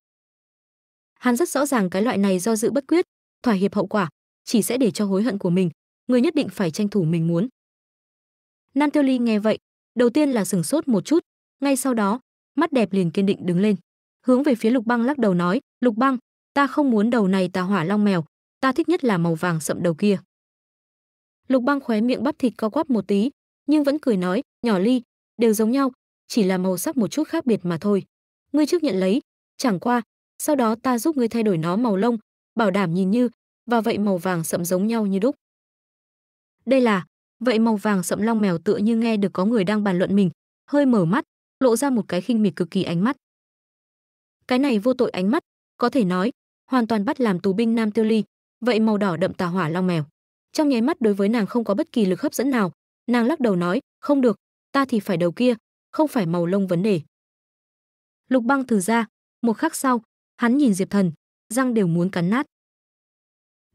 Hắn rất rõ ràng cái loại này do dự bất quyết, thỏa hiệp hậu quả, chỉ sẽ để cho hối hận của mình, người nhất định phải tranh thủ mình muốn. Nam Tiêu Ly nghe vậy, đầu tiên là sừng sốt một chút, ngay sau đó, mắt đẹp liền kiên định đứng lên, hướng về phía Lục Băng lắc đầu nói, "Lục Băng, ta không muốn đầu này tà hỏa long mèo, ta thích nhất là màu vàng sậm đầu kia." Lục Băng khóe miệng bắp thịt co quắp một tí, nhưng vẫn cười nói, "Nhỏ Ly, đều giống nhau, chỉ là màu sắc một chút khác biệt mà thôi. Ngươi trước nhận lấy, chẳng qua, sau đó ta giúp ngươi thay đổi nó màu lông, bảo đảm nhìn như và vậy màu vàng sậm giống nhau như đúc." Đây là, vậy màu vàng sậm long mèo tựa như nghe được có người đang bàn luận mình, hơi mở mắt, lộ ra một cái khinh miệt cực kỳ ánh mắt. Cái này vô tội ánh mắt, có thể nói, hoàn toàn bắt làm tù binh Nam Tiêu Ly, vậy màu đỏ đậm tà hỏa long mèo. Trong nháy mắt đối với nàng không có bất kỳ lực hấp dẫn nào, nàng lắc đầu nói, không được, ta thì phải đầu kia, không phải màu lông vấn đề. Lục Băng từ ra, một khắc sau, hắn nhìn Diệp Thần, răng đều muốn cắn nát.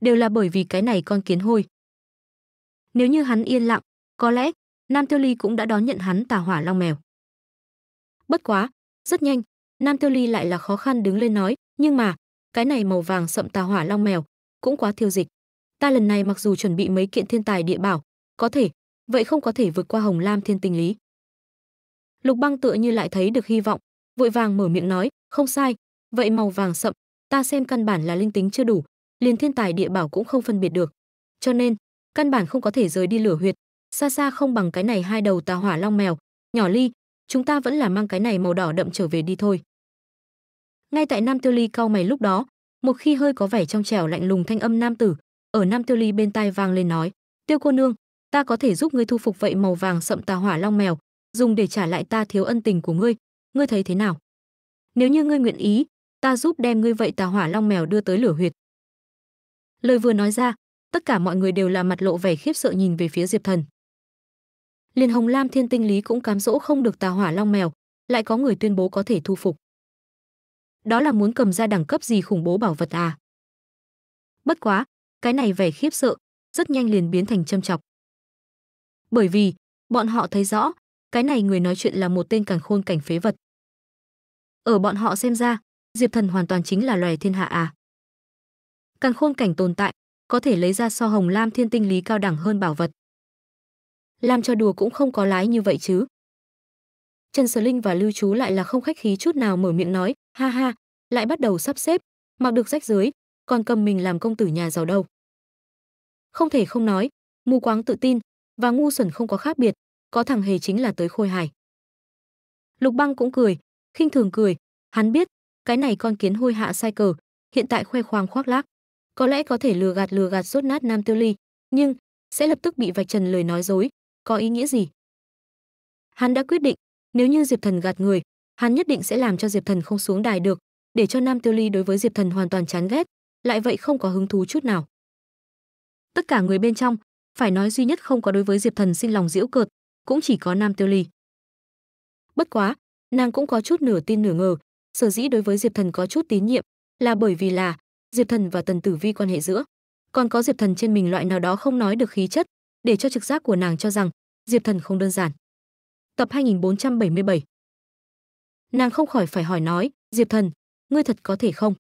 Đều là bởi vì cái này con kiến hôi. Nếu như hắn yên lặng, có lẽ Nam Tiêu Ly cũng đã đón nhận hắn tà hỏa long mèo. Bất quá, rất nhanh, Nam Tiêu Ly lại là khó khăn đứng lên nói, nhưng mà, cái này màu vàng sậm tà hỏa long mèo, cũng quá thiêu dịch. Ta lần này mặc dù chuẩn bị mấy kiện thiên tài địa bảo, có thể, vậy không có thể vượt qua Hồng Lam Thiên tình Lý. Lục Băng tựa như lại thấy được hy vọng, vội vàng mở miệng nói, không sai, vậy màu vàng sậm, ta xem căn bản là linh tính chưa đủ, liền thiên tài địa bảo cũng không phân biệt được. Cho nên, căn bản không có thể rời đi lửa huyệt, xa xa không bằng cái này hai đầu tà hỏa long mèo, nhỏ ly, chúng ta vẫn là mang cái này màu đỏ đậm trở về đi thôi. Ngay tại Nam Tiêu Ly cau mày lúc đó, một khi hơi có vẻ trong trẻo lạnh lùng thanh âm nam tử, ở Nam Tiêu Ly bên tai vang lên nói, "Tiêu cô nương, ta có thể giúp ngươi thu phục vậy màu vàng sậm tà hỏa long mèo, dùng để trả lại ta thiếu ân tình của ngươi, ngươi thấy thế nào? Nếu như ngươi nguyện ý, ta giúp đem ngươi vậy tà hỏa long mèo đưa tới lửa huyệt." Lời vừa nói ra, tất cả mọi người đều là mặt lộ vẻ khiếp sợ nhìn về phía Diệp Thần. Liên Hồng Lam Thiên Tinh Lý cũng cám dỗ không được tà hỏa long mèo, lại có người tuyên bố có thể thu phục. Đó là muốn cầm ra đẳng cấp gì khủng bố bảo vật à? Bất quá, cái này vẻ khiếp sợ, rất nhanh liền biến thành châm chọc. Bởi vì, bọn họ thấy rõ, cái này người nói chuyện là một tên càn khôn cảnh phế vật. Ở bọn họ xem ra, Diệp Thần hoàn toàn chính là loài thiên hạ à. Càn khôn cảnh tồn tại, có thể lấy ra so hồng lam thiên tinh lý cao đẳng hơn bảo vật. Làm cho đùa cũng không có lái như vậy chứ. Trần Sở Linh và Lưu Chú lại là không khách khí chút nào mở miệng nói, ha ha, lại bắt đầu sắp xếp, mặc được rách dưới, còn cầm mình làm công tử nhà giàu đâu. Không thể không nói, mù quáng tự tin và ngu xuẩn không có khác biệt, có thằng hề chính là tới khôi hài. Lục Băng cũng cười, khinh thường cười, hắn biết, cái này con kiến hôi hạ sai cờ, hiện tại khoe khoang khoác lác, có lẽ có thể lừa gạt lừa gạt sốt nát Nam Tiêu Ly, nhưng sẽ lập tức bị vạch trần lời nói dối, có ý nghĩa gì? Hắn đã quyết định, nếu như Diệp Thần gạt người, hắn nhất định sẽ làm cho Diệp Thần không xuống đài được, để cho Nam Tiêu Ly đối với Diệp Thần hoàn toàn chán ghét, lại vậy không có hứng thú chút nào. Tất cả người bên trong, phải nói duy nhất không có đối với Diệp Thần xin lòng giễu cợt, cũng chỉ có Nam Tiêu Ly. Bất quá, nàng cũng có chút nửa tin nửa ngờ, sở dĩ đối với Diệp Thần có chút tín nhiệm, là bởi vì là Diệp Thần và Tần Tử Vi quan hệ giữa, còn có Diệp Thần trên mình loại nào đó không nói được khí chất, để cho trực giác của nàng cho rằng Diệp Thần không đơn giản. Tập 2477 Nàng không khỏi phải hỏi nói, Diệp Thần, ngươi thật có thể không?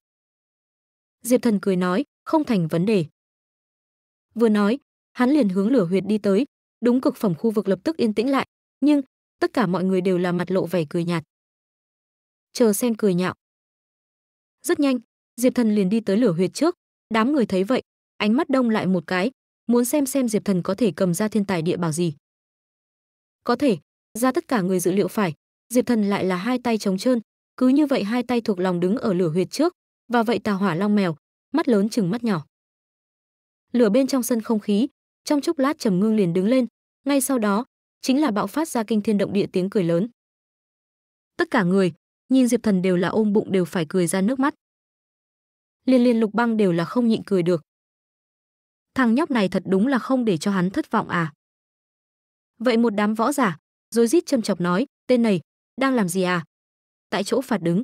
Diệp Thần cười nói, không thành vấn đề. Vừa nói, hắn liền hướng lửa huyệt đi tới, đúng cực phẩm khu vực lập tức yên tĩnh lại, nhưng tất cả mọi người đều là mặt lộ vẻ cười nhạt. Chờ xem cười nhạo. Rất nhanh, Diệp Thần liền đi tới lửa huyệt trước, đám người thấy vậy, ánh mắt đông lại một cái, muốn xem xem Diệp Thần có thể cầm ra thiên tài địa bảo gì. Có thể, ra tất cả người dự liệu phải, Diệp Thần lại là hai tay trống trơn, cứ như vậy hai tay thuộc lòng đứng ở lửa huyệt trước, và vậy tà hỏa long mèo, mắt lớn chừng mắt nhỏ. Lửa bên trong sân không khí, trong chốc lát trầm ngưng liền đứng lên, ngay sau đó, chính là bạo phát ra kinh thiên động địa tiếng cười lớn. Tất cả người, nhìn Diệp Thần đều là ôm bụng đều phải cười ra nước mắt. Liên Liên Lục Băng đều là không nhịn cười được. Thằng nhóc này thật đúng là không để cho hắn thất vọng à. Vậy một đám võ giả, rồi rít châm chọc nói, tên này, đang làm gì à? Tại chỗ phạt đứng.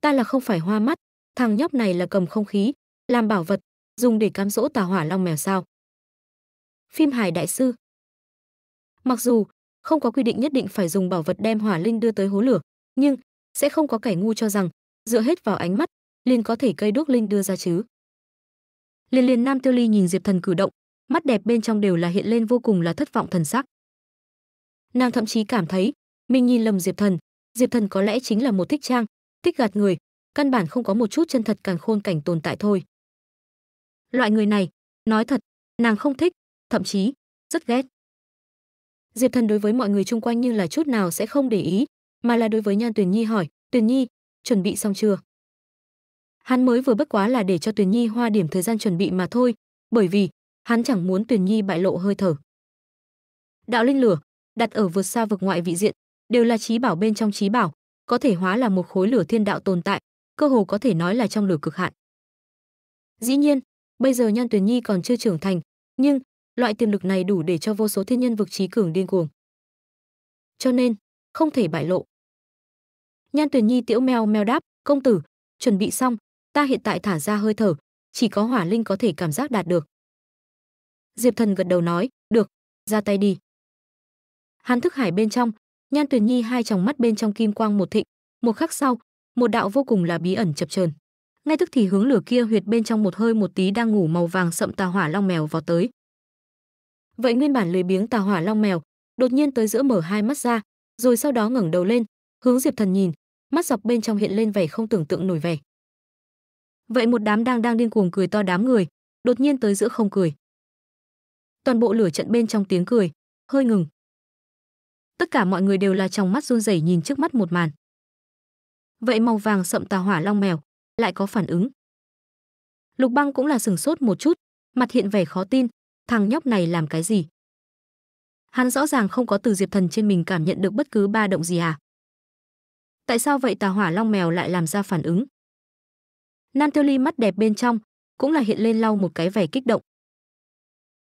Ta là không phải hoa mắt, thằng nhóc này là cầm không khí, làm bảo vật, dùng để cám dỗ tà hỏa long mèo sao? Phim hài đại sư. Mặc dù không có quy định nhất định phải dùng bảo vật đem hỏa linh đưa tới hố lửa, nhưng sẽ không có kẻ ngu cho rằng dựa hết vào ánh mắt liền có thể cây đuốc linh đưa ra chứ. Liên Liên Nam Tiêu Ly nhìn Diệp Thần cử động, mắt đẹp bên trong đều là hiện lên vô cùng là thất vọng thần sắc. Nàng thậm chí cảm thấy mình nhìn lầm Diệp Thần, Diệp Thần có lẽ chính là một thích trang, thích gạt người, căn bản không có một chút chân thật càng khôn cảnh tồn tại thôi. Loại người này, nói thật, nàng không thích, thậm chí rất ghét. Diệp Thần đối với mọi người chung quanh như là chút nào sẽ không để ý, mà là đối với Nhan Tuyền Nhi hỏi, "Tuyền Nhi, chuẩn bị xong chưa?" Hắn mới vừa bất quá là để cho Tuyền Nhi hoa điểm thời gian chuẩn bị mà thôi, bởi vì hắn chẳng muốn Tuyền Nhi bại lộ hơi thở. Đạo linh lửa, đặt ở vượt xa vực ngoại vị diện, đều là trí bảo bên trong trí bảo, có thể hóa là một khối lửa thiên đạo tồn tại, cơ hồ có thể nói là trong lửa cực hạn. Dĩ nhiên, bây giờ Nhan Tuyền Nhi còn chưa trưởng thành, nhưng loại tiềm lực này đủ để cho vô số thiên nhân vực trí cường điên cuồng. Cho nên, không thể bại lộ. Nhan Tuyền Nhi tiễu meo meo đáp, "Công tử, chuẩn bị xong, ta hiện tại thả ra hơi thở, chỉ có hỏa linh có thể cảm giác đạt được." Diệp Thần gật đầu nói, "Được, ra tay đi." Hắn thức hải bên trong, Nhan Tuyền Nhi hai tròng mắt bên trong kim quang một thịnh, một khắc sau, một đạo vô cùng là bí ẩn chập chờn. Ngay tức thì hướng lửa kia huyệt bên trong một hơi một tí đang ngủ màu vàng sậm tà hỏa long mèo vào tới. Vậy nguyên bản lười biếng tà hỏa long mèo, đột nhiên tới giữa mở hai mắt ra, rồi sau đó ngẩng đầu lên, hướng Diệp Thần nhìn, mắt dọc bên trong hiện lên vẻ không tưởng tượng nổi vẻ. Vậy một đám đang đang điên cuồng cười to đám người, đột nhiên tới giữa không cười. Toàn bộ lửa trận bên trong tiếng cười, hơi ngừng. Tất cả mọi người đều là trong mắt run rẩy nhìn trước mắt một màn. Vậy màu vàng sậm tà hỏa long mèo lại có phản ứng. Lục Băng cũng là sừng sốt một chút, mặt hiện vẻ khó tin, thằng nhóc này làm cái gì? Hắn rõ ràng không có từ Diệp Thần trên mình cảm nhận được bất cứ ba động gì à? Tại sao vậy tà hỏa long mèo lại làm ra phản ứng? Nam Tiêu Ly mắt đẹp bên trong cũng là hiện lên lau một cái vẻ kích động.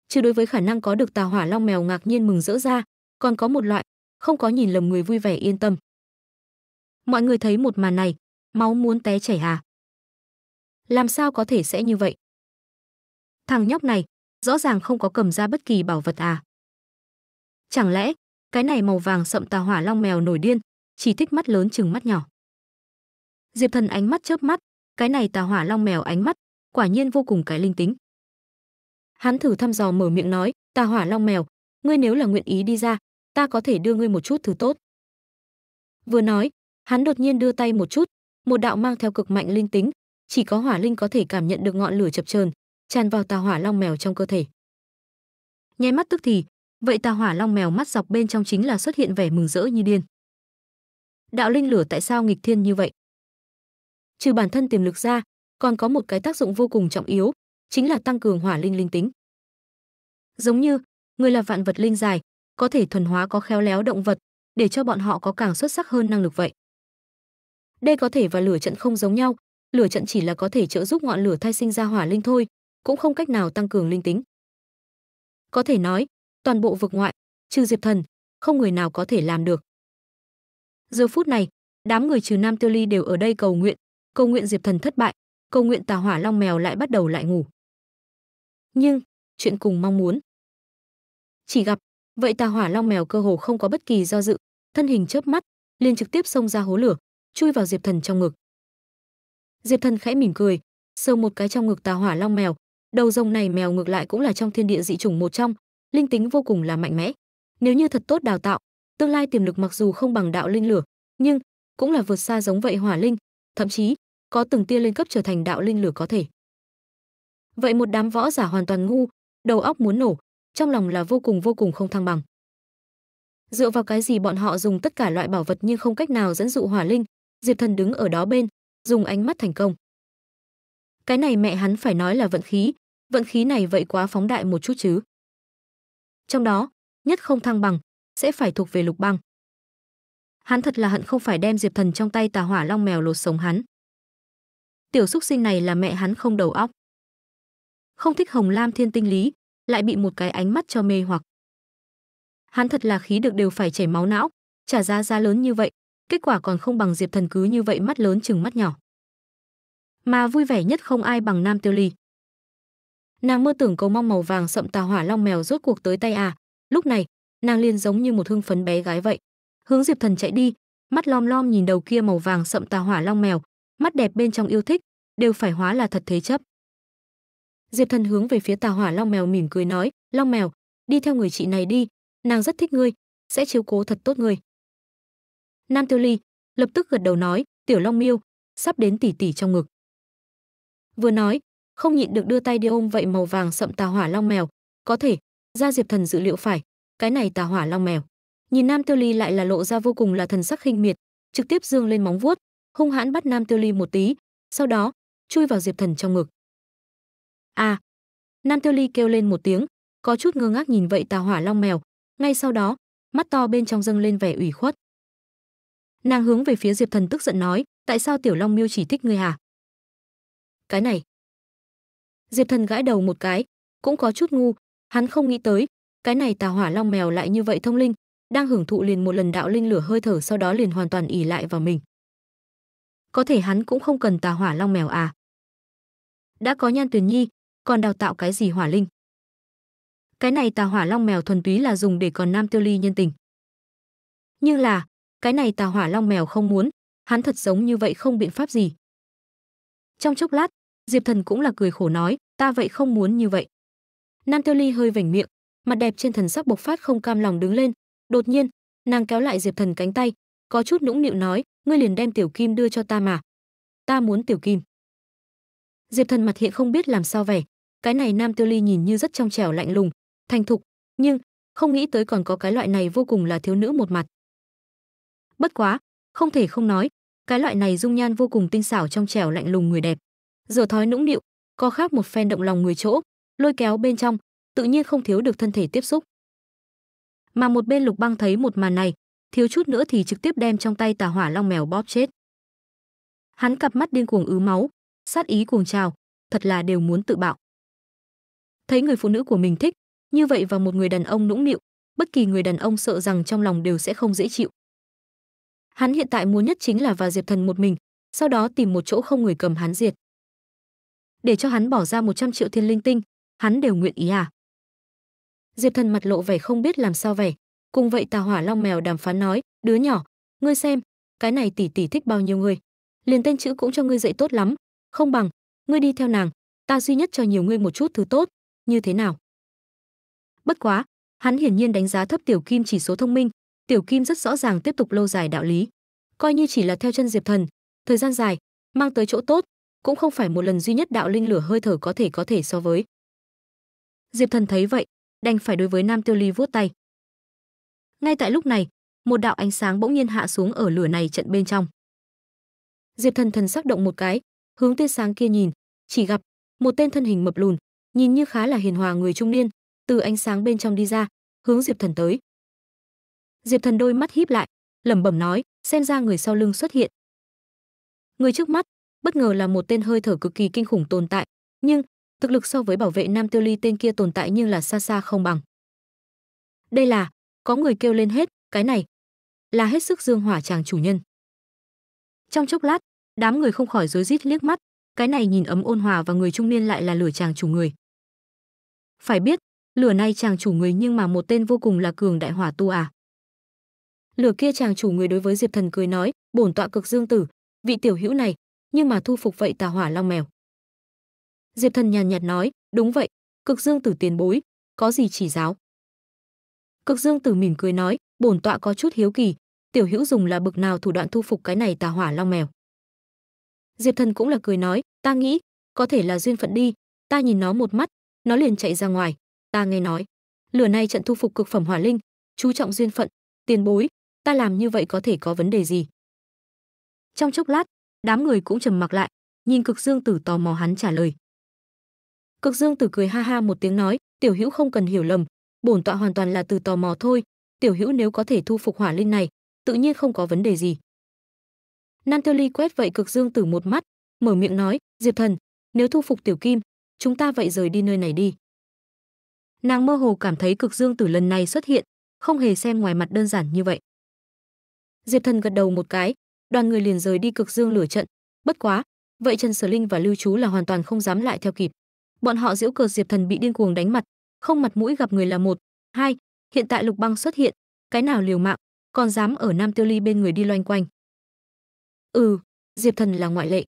Chứ đối với khả năng có được tà hỏa long mèo ngạc nhiên mừng rỡ ra, còn có một loại không có nhìn lầm người vui vẻ yên tâm. Mọi người thấy một màn này, máu muốn té chảy à? Làm sao có thể sẽ như vậy? Thằng nhóc này, rõ ràng không có cầm ra bất kỳ bảo vật à? Chẳng lẽ, cái này màu vàng sậm tà hỏa long mèo nổi điên, chỉ thích mắt lớn chừng mắt nhỏ. Diệp Thần ánh mắt chớp mắt, cái này tà hỏa long mèo ánh mắt, quả nhiên vô cùng cái linh tính. Hắn thử thăm dò mở miệng nói, "Tà hỏa long mèo, ngươi nếu là nguyện ý đi ra, ta có thể đưa ngươi một chút thứ tốt." Vừa nói, hắn đột nhiên đưa tay một chút, một đạo mang theo cực mạnh linh tính, chỉ có hỏa linh có thể cảm nhận được ngọn lửa chập chờn, tràn vào tà hỏa long mèo trong cơ thể. Nháy mắt tức thì, vậy tà hỏa long mèo mắt dọc bên trong chính là xuất hiện vẻ mừng rỡ như điên. Đạo linh lửa tại sao nghịch thiên như vậy? Trừ bản thân tiềm lực ra, còn có một cái tác dụng vô cùng trọng yếu, chính là tăng cường hỏa linh linh tính. Giống như, người là vạn vật linh dài, có thể thuần hóa có khéo léo động vật, để cho bọn họ có càng xuất sắc hơn năng lực vậy. Đây có thể và lửa trận không giống nhau, lửa trận chỉ là có thể trợ giúp ngọn lửa thai sinh ra hỏa linh thôi, cũng không cách nào tăng cường linh tính. Có thể nói, toàn bộ vực ngoại, trừ Diệp Thần, không người nào có thể làm được. Giờ phút này, đám người trừ Nam Tiêu Ly đều ở đây cầu nguyện, cầu nguyện Diệp Thần thất bại, cầu nguyện Tà Hỏa Long Mèo lại bắt đầu lại ngủ. Nhưng, chuyện cùng mong muốn. Chỉ gặp, vậy Tà Hỏa Long Mèo cơ hồ không có bất kỳ do dự, thân hình chớp mắt, liền trực tiếp xông ra hố lửa, chui vào Diệp Thần trong ngực. Diệp Thần khẽ mỉm cười, sờ một cái trong ngực Tà Hỏa Long Mèo, đầu rồng này mèo ngược lại cũng là trong thiên địa dị chủng một trong, linh tính vô cùng là mạnh mẽ. Nếu như thật tốt đào tạo, tương lai tiềm lực mặc dù không bằng đạo linh lửa, nhưng cũng là vượt xa giống vậy hỏa linh, thậm chí có từng tia lên cấp trở thành đạo linh lửa có thể. Vậy một đám võ giả hoàn toàn ngu, đầu óc muốn nổ, trong lòng là vô cùng vô cùng không thăng bằng. Dựa vào cái gì bọn họ dùng tất cả loại bảo vật nhưng không cách nào dẫn dụ hỏa linh, Diệp Thần đứng ở đó bên, dùng ánh mắt thành công. Cái này mẹ hắn phải nói là vận khí, vận khí này vậy quá phóng đại một chút chứ. Trong đó, nhất không thăng bằng, sẽ phải thuộc về Lục Băng. Hắn thật là hận không phải đem Diệp Thần trong tay tà hỏa long mèo lột sống hắn. Tiểu xúc sinh này là mẹ hắn không đầu óc. Không thích Hồng Lam Thiên Tinh Lý, lại bị một cái ánh mắt cho mê hoặc. Hắn thật là khí được đều phải chảy máu não, trả giá giá lớn như vậy, kết quả còn không bằng Diệp Thần cứ như vậy mắt lớn chừng mắt nhỏ. Mà vui vẻ nhất không ai bằng Nam Tiêu Ly. Nàng mơ tưởng cầu mong màu vàng sậm tà hỏa long mèo rốt cuộc tới tay à, lúc này, nàng liền giống như một hưng phấn bé gái vậy. Hướng Diệp Thần chạy đi, mắt lom lom nhìn đầu kia màu vàng sậm tà hỏa long mèo, mắt đẹp bên trong yêu thích, đều phải hóa là thật thế chấp. Diệp Thần hướng về phía tà hỏa long mèo mỉm cười nói, "Long mèo, đi theo người chị này đi, nàng rất thích ngươi, sẽ chiếu cố thật tốt ngươi." Nam Tiêu Ly lập tức gật đầu nói, "Tiểu Long Miêu, sắp đến tỷ tỷ trong ngực." Vừa nói, không nhịn được đưa tay đi ôm vậy màu vàng sậm tà hỏa long mèo, có thể, ra Diệp Thần dự liệu phải, cái này tà hỏa long mèo. Nhìn Nam Tiêu Ly lại là lộ ra vô cùng là thần sắc khinh miệt, trực tiếp dương lên móng vuốt, hung hãn bắt Nam Tiêu Ly một tí, sau đó chui vào Diệp Thần trong ngực. À, Nam Tiêu Ly kêu lên một tiếng, có chút ngơ ngác nhìn vậy tà hỏa long mèo, ngay sau đó, mắt to bên trong dâng lên vẻ ủy khuất. Nàng hướng về phía Diệp Thần tức giận nói, tại sao Tiểu Long Miêu chỉ thích ngươi hả? Cái này. Diệp Thần gãi đầu một cái, cũng có chút ngu, hắn không nghĩ tới, cái này tà hỏa long mèo lại như vậy thông linh, đang hưởng thụ liền một lần đạo linh lửa hơi thở sau đó liền hoàn toàn ỉ lại vào mình. Có thể hắn cũng không cần tà hỏa long mèo à? Đã có Nhan Tuyền Nhi, còn đào tạo cái gì hỏa linh? Cái này tà hỏa long mèo thuần túy là dùng để còn Nam Tiêu Ly nhân tình. Nhưng là, cái này tà hỏa long mèo không muốn, hắn thật giống như vậy không biện pháp gì. Trong chốc lát, Diệp Thần cũng là cười khổ nói, ta vậy không muốn như vậy. Nam Tiêu Ly hơi vểnh miệng, mặt đẹp trên thần sắc bộc phát không cam lòng đứng lên, đột nhiên, nàng kéo lại Diệp Thần cánh tay, có chút nũng nịu nói, ngươi liền đem tiểu kim đưa cho ta mà. Ta muốn tiểu kim. Diệp Thần mặt hiện không biết làm sao vẻ, cái này Nam Tiêu Ly nhìn như rất trong trẻo lạnh lùng, thành thục, nhưng không nghĩ tới còn có cái loại này vô cùng là thiếu nữ một mặt. Bất quá, không thể không nói, cái loại này dung nhan vô cùng tinh xảo trong trẻo lạnh lùng người đẹp. Giờ thói nũng nịu, có khác một phen động lòng người chỗ, lôi kéo bên trong, tự nhiên không thiếu được thân thể tiếp xúc. Mà một bên Lục Băng thấy một màn này, thiếu chút nữa thì trực tiếp đem trong tay tà hỏa long mèo bóp chết. Hắn cặp mắt điên cuồng ứ máu, sát ý cuồng trào, thật là đều muốn tự bạo. Thấy người phụ nữ của mình thích, như vậy và một người đàn ông nũng nịu, bất kỳ người đàn ông sợ rằng trong lòng đều sẽ không dễ chịu. Hắn hiện tại muốn nhất chính là vào Diệp Thần một mình, sau đó tìm một chỗ không người cầm hắn diệt. Để cho hắn bỏ ra 100 triệu thiên linh tinh, hắn đều nguyện ý à? Diệp Thần mặt lộ vẻ không biết làm sao vẻ, cùng vậy Tà Hỏa Long mèo đàm phán nói, "Đứa nhỏ, ngươi xem, cái này tỷ tỷ thích bao nhiêu người, liền tên chữ cũng cho ngươi dạy tốt lắm, không bằng ngươi đi theo nàng, ta duy nhất cho nhiều ngươi một chút thứ tốt, như thế nào?" Bất quá, hắn hiển nhiên đánh giá thấp Tiểu Kim chỉ số thông minh, Tiểu Kim rất rõ ràng tiếp tục lâu dài đạo lý, coi như chỉ là theo chân Diệp Thần, thời gian dài, mang tới chỗ tốt, cũng không phải một lần duy nhất đạo linh lửa hơi thở có thể có thể so với. Diệp Thần thấy vậy, đành phải đối với Nam Tiêu Ly vuốt tay. Ngay tại lúc này, một đạo ánh sáng bỗng nhiên hạ xuống ở lửa này trận bên trong. Diệp Thần thần sắc động một cái, hướng tia sáng kia nhìn, chỉ gặp một tên thân hình mập lùn, nhìn như khá là hiền hòa người trung niên, từ ánh sáng bên trong đi ra, hướng Diệp Thần tới. Diệp Thần đôi mắt híp lại, lẩm bẩm nói, xem ra người sau lưng xuất hiện. Người trước mắt, bất ngờ là một tên hơi thở cực kỳ kinh khủng tồn tại, nhưng thực lực so với bảo vệ Nam Tiêu Ly tên kia tồn tại nhưng là xa xa không bằng. Đây là, có người kêu lên hết, cái này là hết sức dương hỏa chàng chủ nhân. Trong chốc lát, đám người không khỏi rối rít liếc mắt, cái này nhìn ấm ôn hòa và người trung niên lại là lửa chàng chủ người. Phải biết, lửa này chàng chủ người nhưng mà một tên vô cùng là cường đại hỏa tu à. Lửa kia chàng chủ người đối với Diệp Thần cười nói, bổn tọa cực dương tử, vị tiểu hữu này, nhưng mà thu phục vậy tà hỏa long mèo. Diệp Thần nhàn nhạt nói, đúng vậy, cực dương tử tiền bối, có gì chỉ giáo. Cực dương tử mỉm cười nói, bổn tọa có chút hiếu kỳ, tiểu hữu dùng là bực nào thủ đoạn thu phục cái này tà hỏa long mèo. Diệp Thần cũng là cười nói, ta nghĩ, có thể là duyên phận đi, ta nhìn nó một mắt, nó liền chạy ra ngoài, ta nghe nói, lửa này trận thu phục cực phẩm hỏa linh, chú trọng duyên phận, tiền bối, ta làm như vậy có thể có vấn đề gì? Trong chốc lát, đám người cũng trầm mặc lại, nhìn Cực Dương Tử tò mò hắn trả lời. Cực Dương Tử cười ha ha một tiếng nói, tiểu hữu không cần hiểu lầm, bổn tọa hoàn toàn là từ tò mò thôi, tiểu hữu nếu có thể thu phục hỏa linh này, tự nhiên không có vấn đề gì. Nanteli quét vậy Cực Dương Tử một mắt, mở miệng nói, Diệp Thần, nếu thu phục tiểu kim, chúng ta vậy rời đi nơi này đi. Nàng mơ hồ cảm thấy Cực Dương Tử lần này xuất hiện, không hề xem ngoài mặt đơn giản như vậy. Diệp Thần gật đầu một cái, đoàn người liền rời đi Cực Dương lửa trận, bất quá, vậy Trần Sở Linh và Lưu Chú là hoàn toàn không dám lại theo kịp. Bọn họ giễu cợt Diệp Thần bị điên cuồng đánh mặt, không mặt mũi gặp người là một, hai, hiện tại Lục Băng xuất hiện, cái nào liều mạng, còn dám ở Nam Tiêu Ly bên người đi loanh quanh. Ừ, Diệp Thần là ngoại lệ.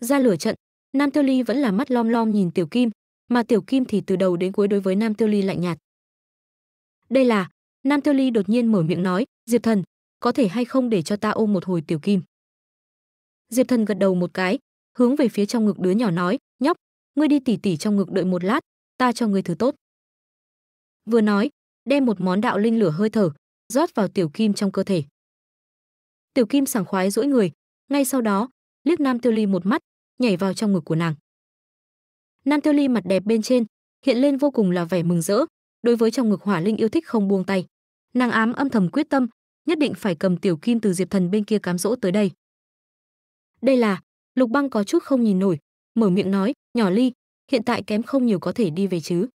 Ra lửa trận, Nam Tiêu Ly vẫn là mắt lom lom nhìn Tiểu Kim, mà Tiểu Kim thì từ đầu đến cuối đối với Nam Tiêu Ly lạnh nhạt. Đây là, Nam Tiêu Ly đột nhiên mở miệng nói, Diệp Thần, có thể hay không để cho ta ôm một hồi Tiểu Kim. Diệp Thần gật đầu một cái, hướng về phía trong ngực đứa nhỏ nói, nhóc, ngươi đi tỉ tỉ trong ngực đợi một lát, ta cho ngươi thứ tốt. Vừa nói, đem một món đạo linh lửa hơi thở rót vào Tiểu Kim trong cơ thể. Tiểu Kim sảng khoái duỗi người, ngay sau đó, liếc Nam Tiêu Ly một mắt, nhảy vào trong ngực của nàng. Nam Tiêu Ly mặt đẹp bên trên hiện lên vô cùng là vẻ mừng rỡ, đối với trong ngực Hỏa Linh yêu thích không buông tay. Nàng ám âm thầm quyết tâm, nhất định phải cầm Tiểu Kim từ Diệp Thần bên kia cám dỗ tới đây. Đây là, Lục Băng có chút không nhìn nổi, mở miệng nói, "Nhỏ Ly, hiện tại kém không nhiều có thể đi về chứ?"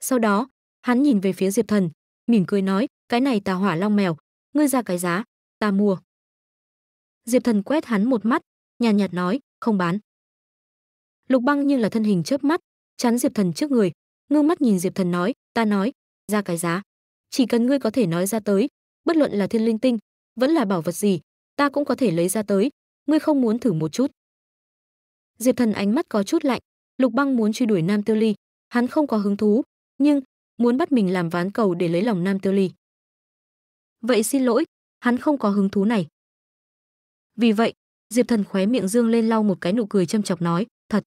Sau đó, hắn nhìn về phía Diệp Thần, mỉm cười nói, "Cái này Tà Hỏa Long mèo, ngươi ra cái giá, ta mua." Diệp Thần quét hắn một mắt, nhàn nhạt, nhạt nói, "Không bán." Lục Băng như là thân hình chớp mắt, chắn Diệp Thần trước người, ngưng mắt nhìn Diệp Thần nói, "Ta nói, ra cái giá, chỉ cần ngươi có thể nói ra tới, bất luận là thiên linh tinh, vẫn là bảo vật gì, ta cũng có thể lấy ra tới, ngươi không muốn thử một chút?" Diệp Thần ánh mắt có chút lạnh, Lục Băng muốn truy đuổi Nam Tiêu Ly, hắn không có hứng thú, nhưng muốn bắt mình làm ván cầu để lấy lòng Nam Tiêu Ly. Vậy xin lỗi, hắn không có hứng thú này. Vì vậy, Diệp Thần khóe miệng dương lên lau một cái nụ cười châm chọc nói, thật.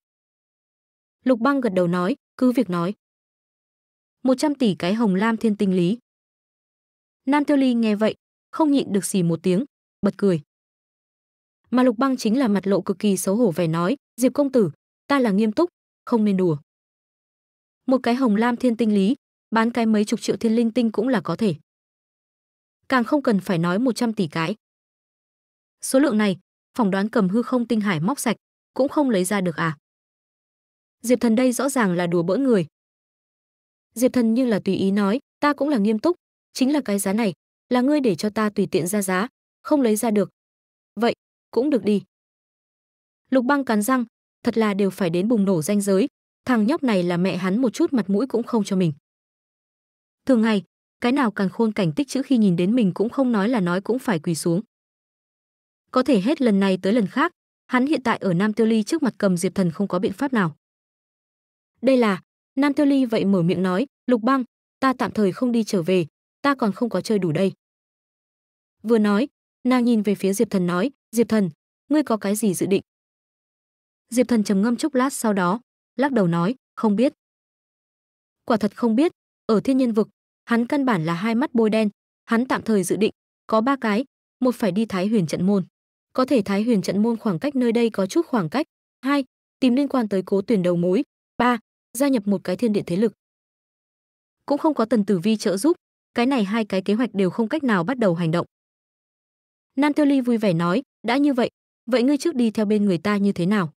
Lục Băng gật đầu nói, cứ việc nói. 100 tỷ cái hồng lam thiên tinh lý. Nam Tiêu Ly nghe vậy, không nhịn được xì một tiếng, bật cười. Mà Lục Băng chính là mặt lộ cực kỳ xấu hổ vẻ nói, Diệp công tử, ta là nghiêm túc, không nên đùa. Một cái hồng lam thiên tinh lý, bán cái mấy chục triệu thiên linh tinh cũng là có thể. Càng không cần phải nói 100 tỷ cái. Số lượng này, phỏng đoán cầm hư không tinh hải móc sạch, cũng không lấy ra được à. Diệp Thần đây rõ ràng là đùa bỡn người. Diệp Thần như là tùy ý nói, ta cũng là nghiêm túc, chính là cái giá này, là ngươi để cho ta tùy tiện ra giá, không lấy ra được. Vậy, cũng được đi. Lục Băng cắn răng, thật là đều phải đến bùng nổ danh giới, thằng nhóc này là mẹ hắn một chút mặt mũi cũng không cho mình. Thường ngày, cái nào càng khôn cảnh tích chữ khi nhìn đến mình cũng không nói là nói cũng phải quỳ xuống. Có thể hết lần này tới lần khác, hắn hiện tại ở Nam Tiêu Ly trước mặt cầm Diệp Thần không có biện pháp nào. Đây là, Nam Tiêu Ly vậy mở miệng nói, Lục Băng, ta tạm thời không đi trở về, ta còn không có chơi đủ đây. Vừa nói, nàng nhìn về phía Diệp Thần nói, Diệp Thần, ngươi có cái gì dự định? Diệp Thần trầm ngâm chốc lát sau đó, lắc đầu nói, không biết. Quả thật không biết, ở thiên nhân vực, hắn căn bản là hai mắt bôi đen, hắn tạm thời dự định, có ba cái, một phải đi Thái Huyền trận môn. Có thể Thái Huyền trận môn khoảng cách nơi đây có chút khoảng cách. Hai, tìm liên quan tới cố tuyển đầu mối. Ba, gia nhập một cái thiên điện thế lực. Cũng không có Tần Tử Vi trợ giúp, cái này hai cái kế hoạch đều không cách nào bắt đầu hành động. Nam Tiêu Ly vui vẻ nói, đã như vậy, vậy ngươi trước đi theo bên người ta như thế nào?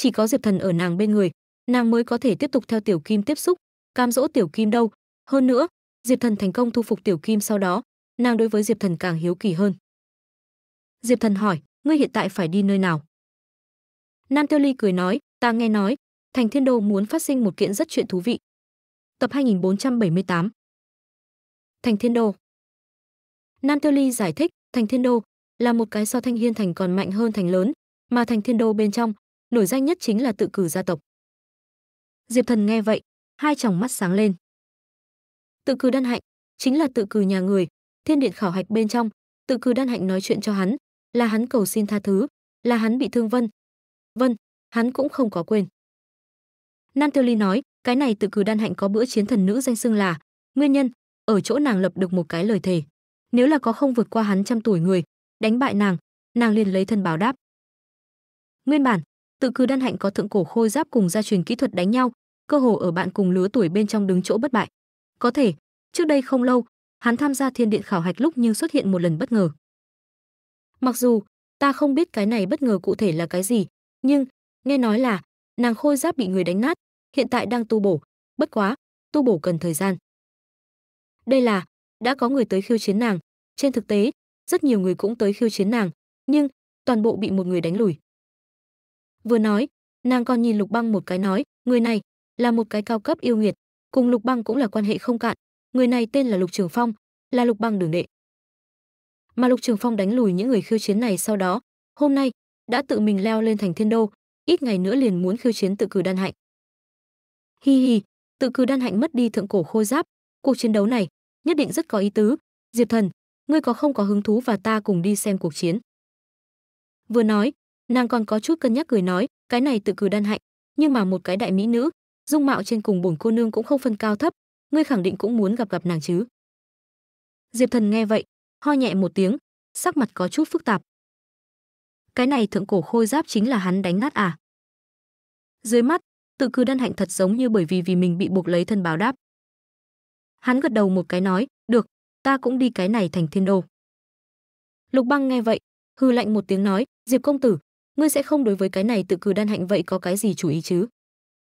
Chỉ có Diệp Thần ở nàng bên người, nàng mới có thể tiếp tục theo Tiểu Kim tiếp xúc, cam dỗ Tiểu Kim đâu. Hơn nữa, Diệp Thần thành công thu phục Tiểu Kim sau đó, nàng đối với Diệp Thần càng hiếu kỳ hơn. Diệp Thần hỏi, ngươi hiện tại phải đi nơi nào? Nam Tiêu Ly cười nói, ta nghe nói, Thành Thiên Đô muốn phát sinh một kiện rất chuyện thú vị. Tập 2478 Thành Thiên Đô Nam Tiêu Ly giải thích, Thành Thiên Đô là một cái so Thanh Hiên Thành còn mạnh hơn thành lớn, mà Thành Thiên Đô bên trong, nổi danh nhất chính là tự cử gia tộc. Diệp Thần nghe vậy, hai tròng mắt sáng lên. Tự cử đan hạnh chính là tự cử nhà người, thiên điện khảo hạch bên trong, tự cử đan hạnh nói chuyện cho hắn, là hắn cầu xin tha thứ, là hắn bị thương Vân. Vân, hắn cũng không có quên. Nam Tiêu Ly nói, cái này tự cử đan hạnh có bữa chiến thần nữ danh xưng là nguyên nhân ở chỗ nàng lập được một cái lời thề nếu là có không vượt qua hắn trăm tuổi người đánh bại nàng nàng liền lấy thân báo đáp nguyên bản tự cư đan hạnh có thượng cổ khôi giáp cùng gia truyền kỹ thuật đánh nhau cơ hồ ở bạn cùng lứa tuổi bên trong đứng chỗ bất bại có thể trước đây không lâu hắn tham gia thiên điện khảo hạch lúc nhưng xuất hiện một lần bất ngờ mặc dù ta không biết cái này bất ngờ cụ thể là cái gì nhưng nghe nói là nàng khôi giáp bị người đánh nát hiện tại đang tu bổ, bất quá, tu bổ cần thời gian. Đây là đã có người tới khiêu chiến nàng, trên thực tế, rất nhiều người cũng tới khiêu chiến nàng, nhưng toàn bộ bị một người đánh lùi. Vừa nói, nàng còn nhìn Lục Băng một cái nói, người này là một cái cao cấp yêu nghiệt, cùng Lục Băng cũng là quan hệ không cạn, người này tên là Lục Trường Phong, là Lục Băng đường đệ. Mà Lục Trường Phong đánh lùi những người khiêu chiến này sau đó, hôm nay đã tự mình leo lên thành thiên đô, ít ngày nữa liền muốn khiêu chiến tự cử đan hạnh. Hi hi, tự cử đan hạnh mất đi thượng cổ khôi giáp, cuộc chiến đấu này nhất định rất có ý tứ. Diệp Thần, ngươi có không có hứng thú và ta cùng đi xem cuộc chiến? Vừa nói, nàng còn có chút cân nhắc cười nói, cái này tự cử đan hạnh, nhưng mà một cái đại mỹ nữ, dung mạo trên cùng bổn cô nương cũng không phân cao thấp, ngươi khẳng định cũng muốn gặp gặp nàng chứ? Diệp Thần nghe vậy, ho nhẹ một tiếng, sắc mặt có chút phức tạp. Cái này thượng cổ khôi giáp chính là hắn đánh nát à? Dưới mắt, tự cư đan hạnh thật giống như bởi vì vì mình bị buộc lấy thân báo đáp. Hắn gật đầu một cái nói, được, ta cũng đi cái này thành thiên đô. Lục băng nghe vậy, hư lạnh một tiếng nói, Diệp công tử, ngươi sẽ không đối với cái này tự cử đan hạnh vậy có cái gì chủ ý chứ?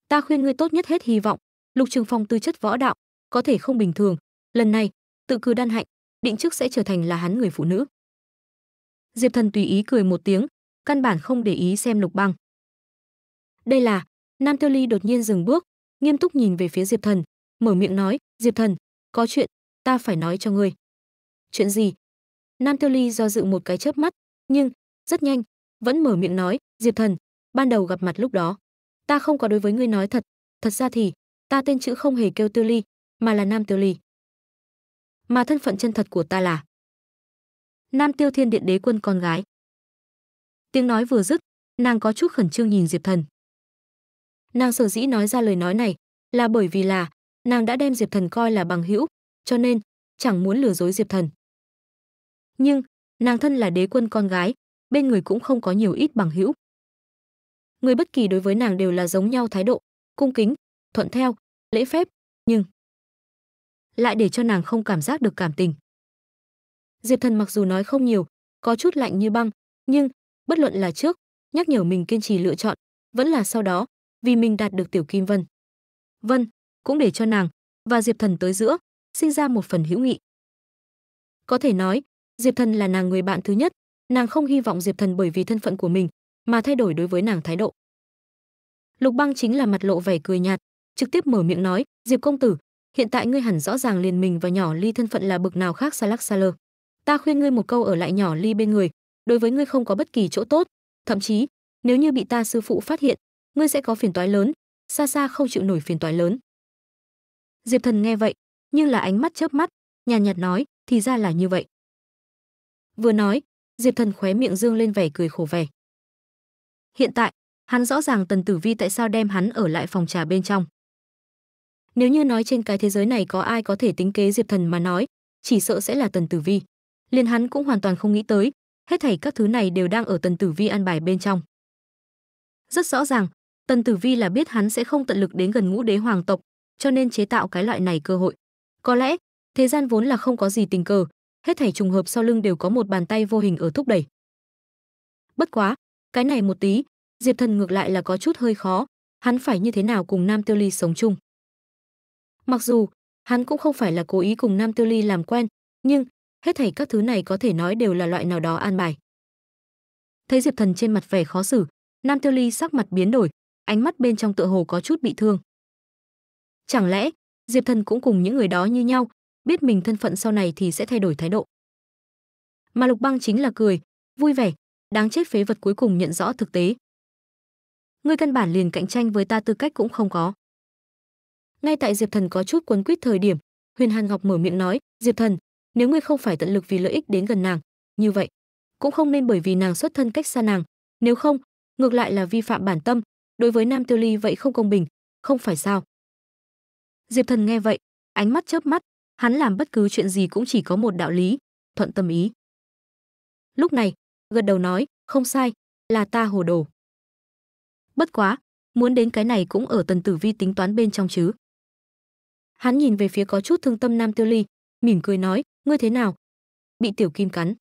Ta khuyên ngươi tốt nhất hết hy vọng, Lục Trường Phong tư chất võ đạo, có thể không bình thường, lần này, tự cử đan hạnh, định trước sẽ trở thành là hắn người phụ nữ. Diệp Thần tùy ý cười một tiếng, căn bản không để ý xem Lục Băng. Đây là Nam Tiêu Ly đột nhiên dừng bước, nghiêm túc nhìn về phía Diệp Thần, mở miệng nói, "Diệp Thần, có chuyện, ta phải nói cho ngươi." "Chuyện gì?" Nam Tiêu Ly do dự một cái chớp mắt, nhưng rất nhanh vẫn mở miệng nói, "Diệp Thần, ban đầu gặp mặt lúc đó, ta không có đối với ngươi nói thật, thật ra thì ta tên chữ không hề kêu Tiêu Ly, mà là Nam Tiêu Ly. Mà thân phận chân thật của ta là Nam Tiêu Thiên Điện Đế quân con gái." Tiếng nói vừa dứt, nàng có chút khẩn trương nhìn Diệp Thần. Nàng sở dĩ nói ra lời nói này là bởi vì là nàng đã đem Diệp Thần coi là bằng hữu, cho nên chẳng muốn lừa dối Diệp Thần. Nhưng, nàng thân là đế quân con gái, bên người cũng không có nhiều ít bằng hữu. Người bất kỳ đối với nàng đều là giống nhau thái độ, cung kính, thuận theo, lễ phép, nhưng lại để cho nàng không cảm giác được cảm tình. Diệp Thần mặc dù nói không nhiều, có chút lạnh như băng, nhưng bất luận là trước, nhắc nhở mình kiên trì lựa chọn, vẫn là sau đó, vì mình đạt được tiểu kim vân. Vân cũng để cho nàng và Diệp Thần tới giữa, sinh ra một phần hữu nghị. Có thể nói, Diệp Thần là nàng người bạn thứ nhất, nàng không hy vọng Diệp Thần bởi vì thân phận của mình mà thay đổi đối với nàng thái độ. Lục Băng chính là mặt lộ vẻ cười nhạt, trực tiếp mở miệng nói, "Diệp công tử, hiện tại ngươi hẳn rõ ràng liền mình và nhỏ Ly thân phận là bực nào khác xa lắc xa lơ. Ta khuyên ngươi một câu ở lại nhỏ Ly bên người, đối với ngươi không có bất kỳ chỗ tốt, thậm chí, nếu như bị ta sư phụ phát hiện, ngươi sẽ có phiền toái lớn, xa xa không chịu nổi phiền toái lớn. Diệp Thần nghe vậy, nhưng là ánh mắt chớp mắt, nhàn nhạt nói, thì ra là như vậy. Vừa nói, Diệp Thần khóe miệng dương lên vẻ cười khổ vẻ. Hiện tại, hắn rõ ràng Tần Tử Vi tại sao đem hắn ở lại phòng trà bên trong. Nếu như nói trên cái thế giới này có ai có thể tính kế Diệp Thần mà nói, chỉ sợ sẽ là Tần Tử Vi. Liền hắn cũng hoàn toàn không nghĩ tới, hết thảy các thứ này đều đang ở Tần Tử Vi an bài bên trong. Rất rõ ràng, Tần Tử Vi là biết hắn sẽ không tận lực đến gần ngũ đế hoàng tộc, cho nên chế tạo cái loại này cơ hội. Có lẽ, thế gian vốn là không có gì tình cờ, hết thảy trùng hợp sau lưng đều có một bàn tay vô hình ở thúc đẩy. Bất quá, cái này một tí, Diệp Thần ngược lại là có chút hơi khó, hắn phải như thế nào cùng Nam Tiêu Ly sống chung. Mặc dù, hắn cũng không phải là cố ý cùng Nam Tiêu Ly làm quen, nhưng hết thảy các thứ này có thể nói đều là loại nào đó an bài. Thấy Diệp Thần trên mặt vẻ khó xử, Nam Tiêu Ly sắc mặt biến đổi, ánh mắt bên trong tựa hồ có chút bị thương. Chẳng lẽ Diệp Thần cũng cùng những người đó như nhau, biết mình thân phận sau này thì sẽ thay đổi thái độ. Mà Lục Băng chính là cười, vui vẻ, đáng chết phế vật cuối cùng nhận rõ thực tế. Ngươi căn bản liền cạnh tranh với ta tư cách cũng không có. Ngay tại Diệp Thần có chút quấn quýt thời điểm, Huyền Hàn Ngọc mở miệng nói, "Diệp Thần, nếu ngươi không phải tận lực vì lợi ích đến gần nàng, như vậy, cũng không nên bởi vì nàng xuất thân cách xa nàng, nếu không, ngược lại là vi phạm bản tâm, đối với Nam Tiêu Ly vậy không công bình, không phải sao? Diệp Thần nghe vậy, ánh mắt chớp mắt, hắn làm bất cứ chuyện gì cũng chỉ có một đạo lý, thuận tâm ý. Lúc này, gật đầu nói, không sai, là ta hồ đồ. Bất quá, muốn đến cái này cũng ở Tần Tử Vi tính toán bên trong chứ. Hắn nhìn về phía có chút thương tâm Nam Tiêu Ly, mỉm cười nói, ngươi thế nào? Bị tiểu kim cắn.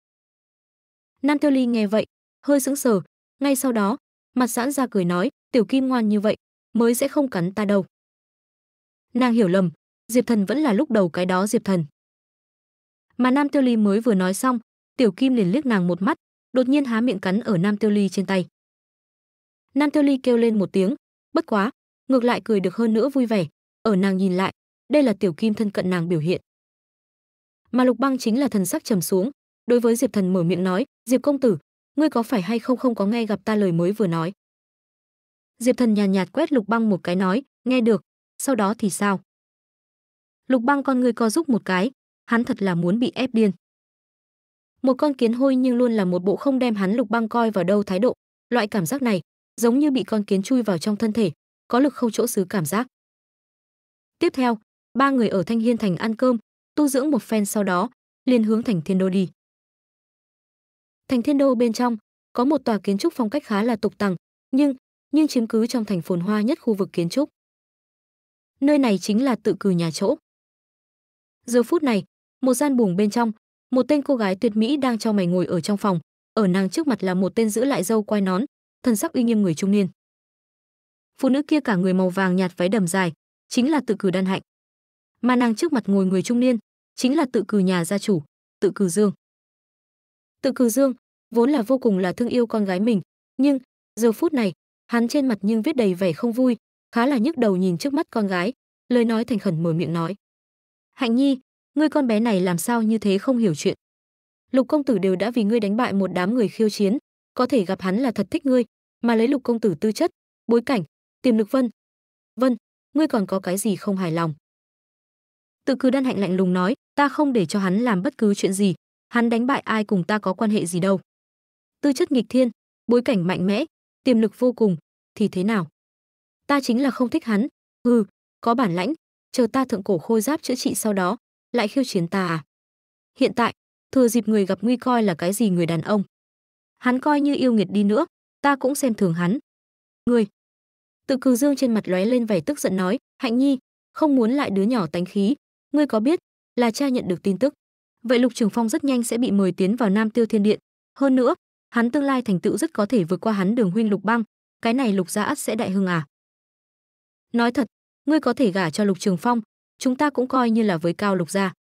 Nam Tiêu Ly nghe vậy, hơi sững sờ, ngay sau đó, mặt giãn ra cười nói, tiểu kim ngoan như vậy, mới sẽ không cắn ta đâu. Nàng hiểu lầm, Diệp Thần vẫn là lúc đầu cái đó Diệp Thần. Mà Nam Tiêu Ly mới vừa nói xong, Tiểu Kim liền liếc nàng một mắt, đột nhiên há miệng cắn ở Nam Tiêu Ly trên tay. Nam Tiêu Ly kêu lên một tiếng, bất quá, ngược lại cười được hơn nữa vui vẻ, ở nàng nhìn lại, đây là Tiểu Kim thân cận nàng biểu hiện. Mà Lục Băng chính là thần sắc trầm xuống, đối với Diệp Thần mở miệng nói, "Diệp công tử, ngươi có phải hay không không có nghe gặp ta lời mới vừa nói?" Diệp Thần nhàn nhạt, nhạt quét Lục Băng một cái nói, "Nghe được, sau đó thì sao?" Lục Băng con người co giúp một cái, hắn thật là muốn bị ép điên. Một con kiến hôi nhưng luôn là một bộ không đem hắn Lục Băng coi vào đâu thái độ, loại cảm giác này giống như bị con kiến chui vào trong thân thể, có lực không chỗ xứ cảm giác. Tiếp theo, ba người ở Thanh Hiên thành ăn cơm, tu dưỡng một phen sau đó, liền hướng thành Thiên Đô đi. Thành Thiên Đô bên trong có một tòa kiến trúc phong cách khá là tục tằng, nhưng nhưng chiếm cứ trong thành phồn hoa nhất khu vực kiến trúc. Nơi này chính là tự cử nhà chỗ. Giờ phút này, một gian buồng bên trong, một tên cô gái tuyệt mỹ đang cho mày ngồi ở trong phòng, ở nàng trước mặt là một tên giữ lại dâu quai nón, thần sắc uy nghiêm người trung niên. Phụ nữ kia cả người màu vàng nhạt váy đầm dài, chính là tự cử đan hạnh. Mà nàng trước mặt ngồi người trung niên, chính là tự cử nhà gia chủ, tự cử Dương. Tự cử Dương vốn là vô cùng là thương yêu con gái mình, nhưng giờ phút này, hắn trên mặt nhưng viết đầy vẻ không vui, khá là nhức đầu nhìn trước mắt con gái, lời nói thành khẩn mở miệng nói: "Hạnh Nhi, ngươi con bé này làm sao như thế không hiểu chuyện? Lục công tử đều đã vì ngươi đánh bại một đám người khiêu chiến, có thể gặp hắn là thật thích ngươi, mà lấy Lục công tử tư chất, bối cảnh, tiềm lực vân. Vân, ngươi còn có cái gì không hài lòng?" Tự cư đan hạnh lạnh lùng nói, ta không để cho hắn làm bất cứ chuyện gì, hắn đánh bại ai cùng ta có quan hệ gì đâu. Tư chất nghịch thiên, bối cảnh mạnh mẽ, tiềm lực vô cùng, thì thế nào? Ta chính là không thích hắn, hừ, có bản lãnh, chờ ta thượng cổ khôi giáp chữa trị sau đó, lại khiêu chiến ta à? Hiện tại, thừa dịp người gặp nguy coi là cái gì người đàn ông. Hắn coi như yêu nghiệt đi nữa, ta cũng xem thường hắn. Ngươi. Tự cừ dương trên mặt lóe lên vẻ tức giận nói, hạnh nhi, không muốn lại đứa nhỏ tánh khí, ngươi có biết là cha nhận được tin tức vậy lục trường phong rất nhanh sẽ bị mời tiến vào nam tiêu thiên điện hơn nữa hắn tương lai thành tựu rất có thể vượt qua hắn đường huynh lục băng cái này lục gia ắt sẽ đại hưng à nói thật ngươi có thể gả cho lục trường phong, chúng ta cũng coi như là với cao lục gia.